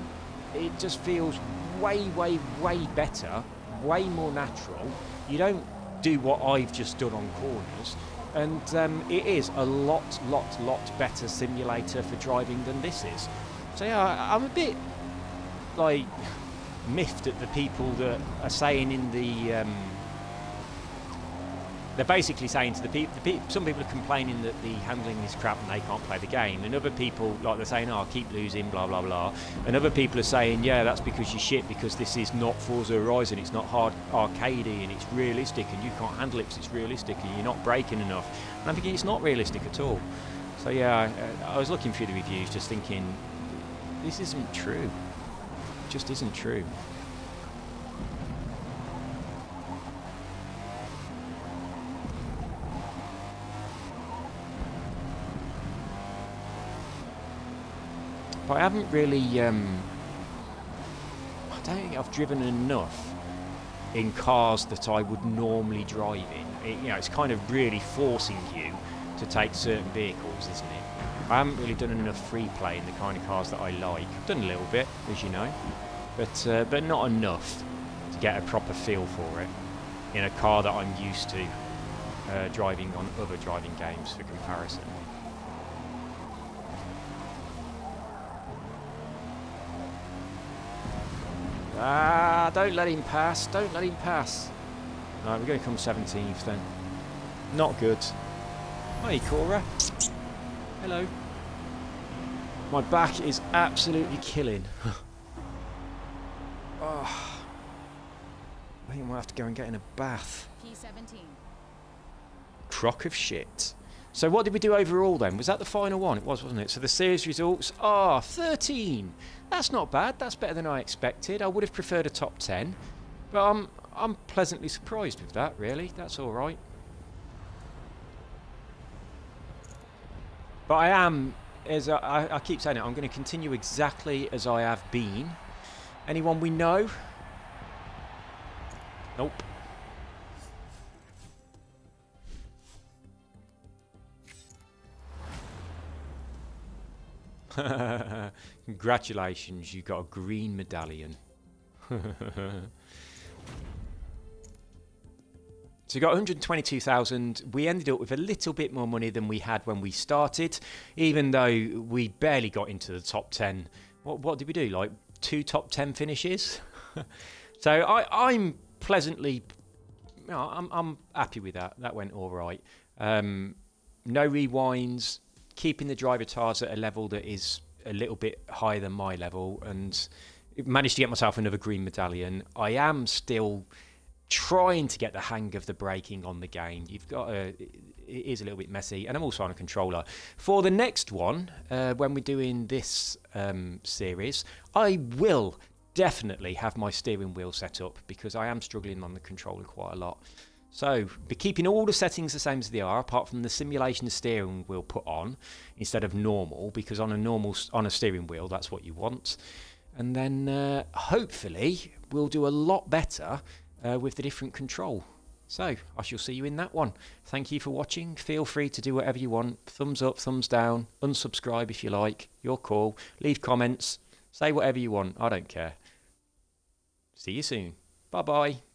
it just feels way, way, way better, way more natural. You don't do what I've just done on corners, and um, it is a lot, lot, lot better simulator for driving than this is. So yeah, I'm a bit like miffed at the people that are saying in the um, they're basically saying to the people, pe some people are complaining that the handling is crap and they can't play the game, and other people, like they're saying, oh, keep losing, blah, blah, blah. And other people are saying, yeah, that's because you're shit, because this is not Forza Horizon, it's not hard arcadey, and it's realistic, and you can't handle it because it's realistic, and you're not braking enough. And I'm thinking, it's not realistic at all. So yeah, I, I was looking through the reviews, just thinking, this isn't true. It just isn't true. I haven't really, um, I don't think I've driven enough in cars that I would normally drive in. It, you know, it's kind of really forcing you to take certain vehicles, isn't it? I haven't really done enough free play in the kind of cars that I like. I've done a little bit, as you know, but uh, but not enough to get a proper feel for it in a car that I'm used to uh, driving on other driving games for comparison. Ah, don't let him pass. Don't let him pass. No, we're going to come 17th then. Not good. Hi, Cora. Hello. My back is absolutely killing. oh. I think I might have to go and get in a bath. P17. Crock of shit. So what did we do overall then? Was that the final one? It was, wasn't it? So the series results are 13. That's not bad. That's better than I expected. I would have preferred a top 10. But I'm, I'm pleasantly surprised with that, really. That's all right. But I am as I, I, keep saying it, I'm going to continue exactly as I have been. Anyone we know? Nope. Congratulations, you got a green medallion. So we got 122,000. We ended up with a little bit more money than we had when we started, even though we barely got into the top 10. What, what did we do? Like two top 10 finishes? so I, am pleasantly, you know, I'm, I'm happy with that. That went all right. Um, no rewinds, keeping the Drivatars at a level that is a little bit higher than my level, and managed to get myself another green medallion. I am still trying to get the hang of the braking on the game. You've got a, it is a little bit messy, and I'm also on a controller. For the next one, uh, when we're doing this um, series, I will definitely have my steering wheel set up because I am struggling on the controller quite a lot. So, be keeping all the settings the same as they are, apart from the simulation steering wheel put on instead of normal, because on a normal on a steering wheel, that's what you want. And then uh, hopefully we'll do a lot better uh, with the different control. So I shall see you in that one. Thank you for watching. Feel free to do whatever you want. Thumbs up, thumbs down, unsubscribe if you like. Your call. Leave comments. Say whatever you want. I don't care. See you soon. Bye bye.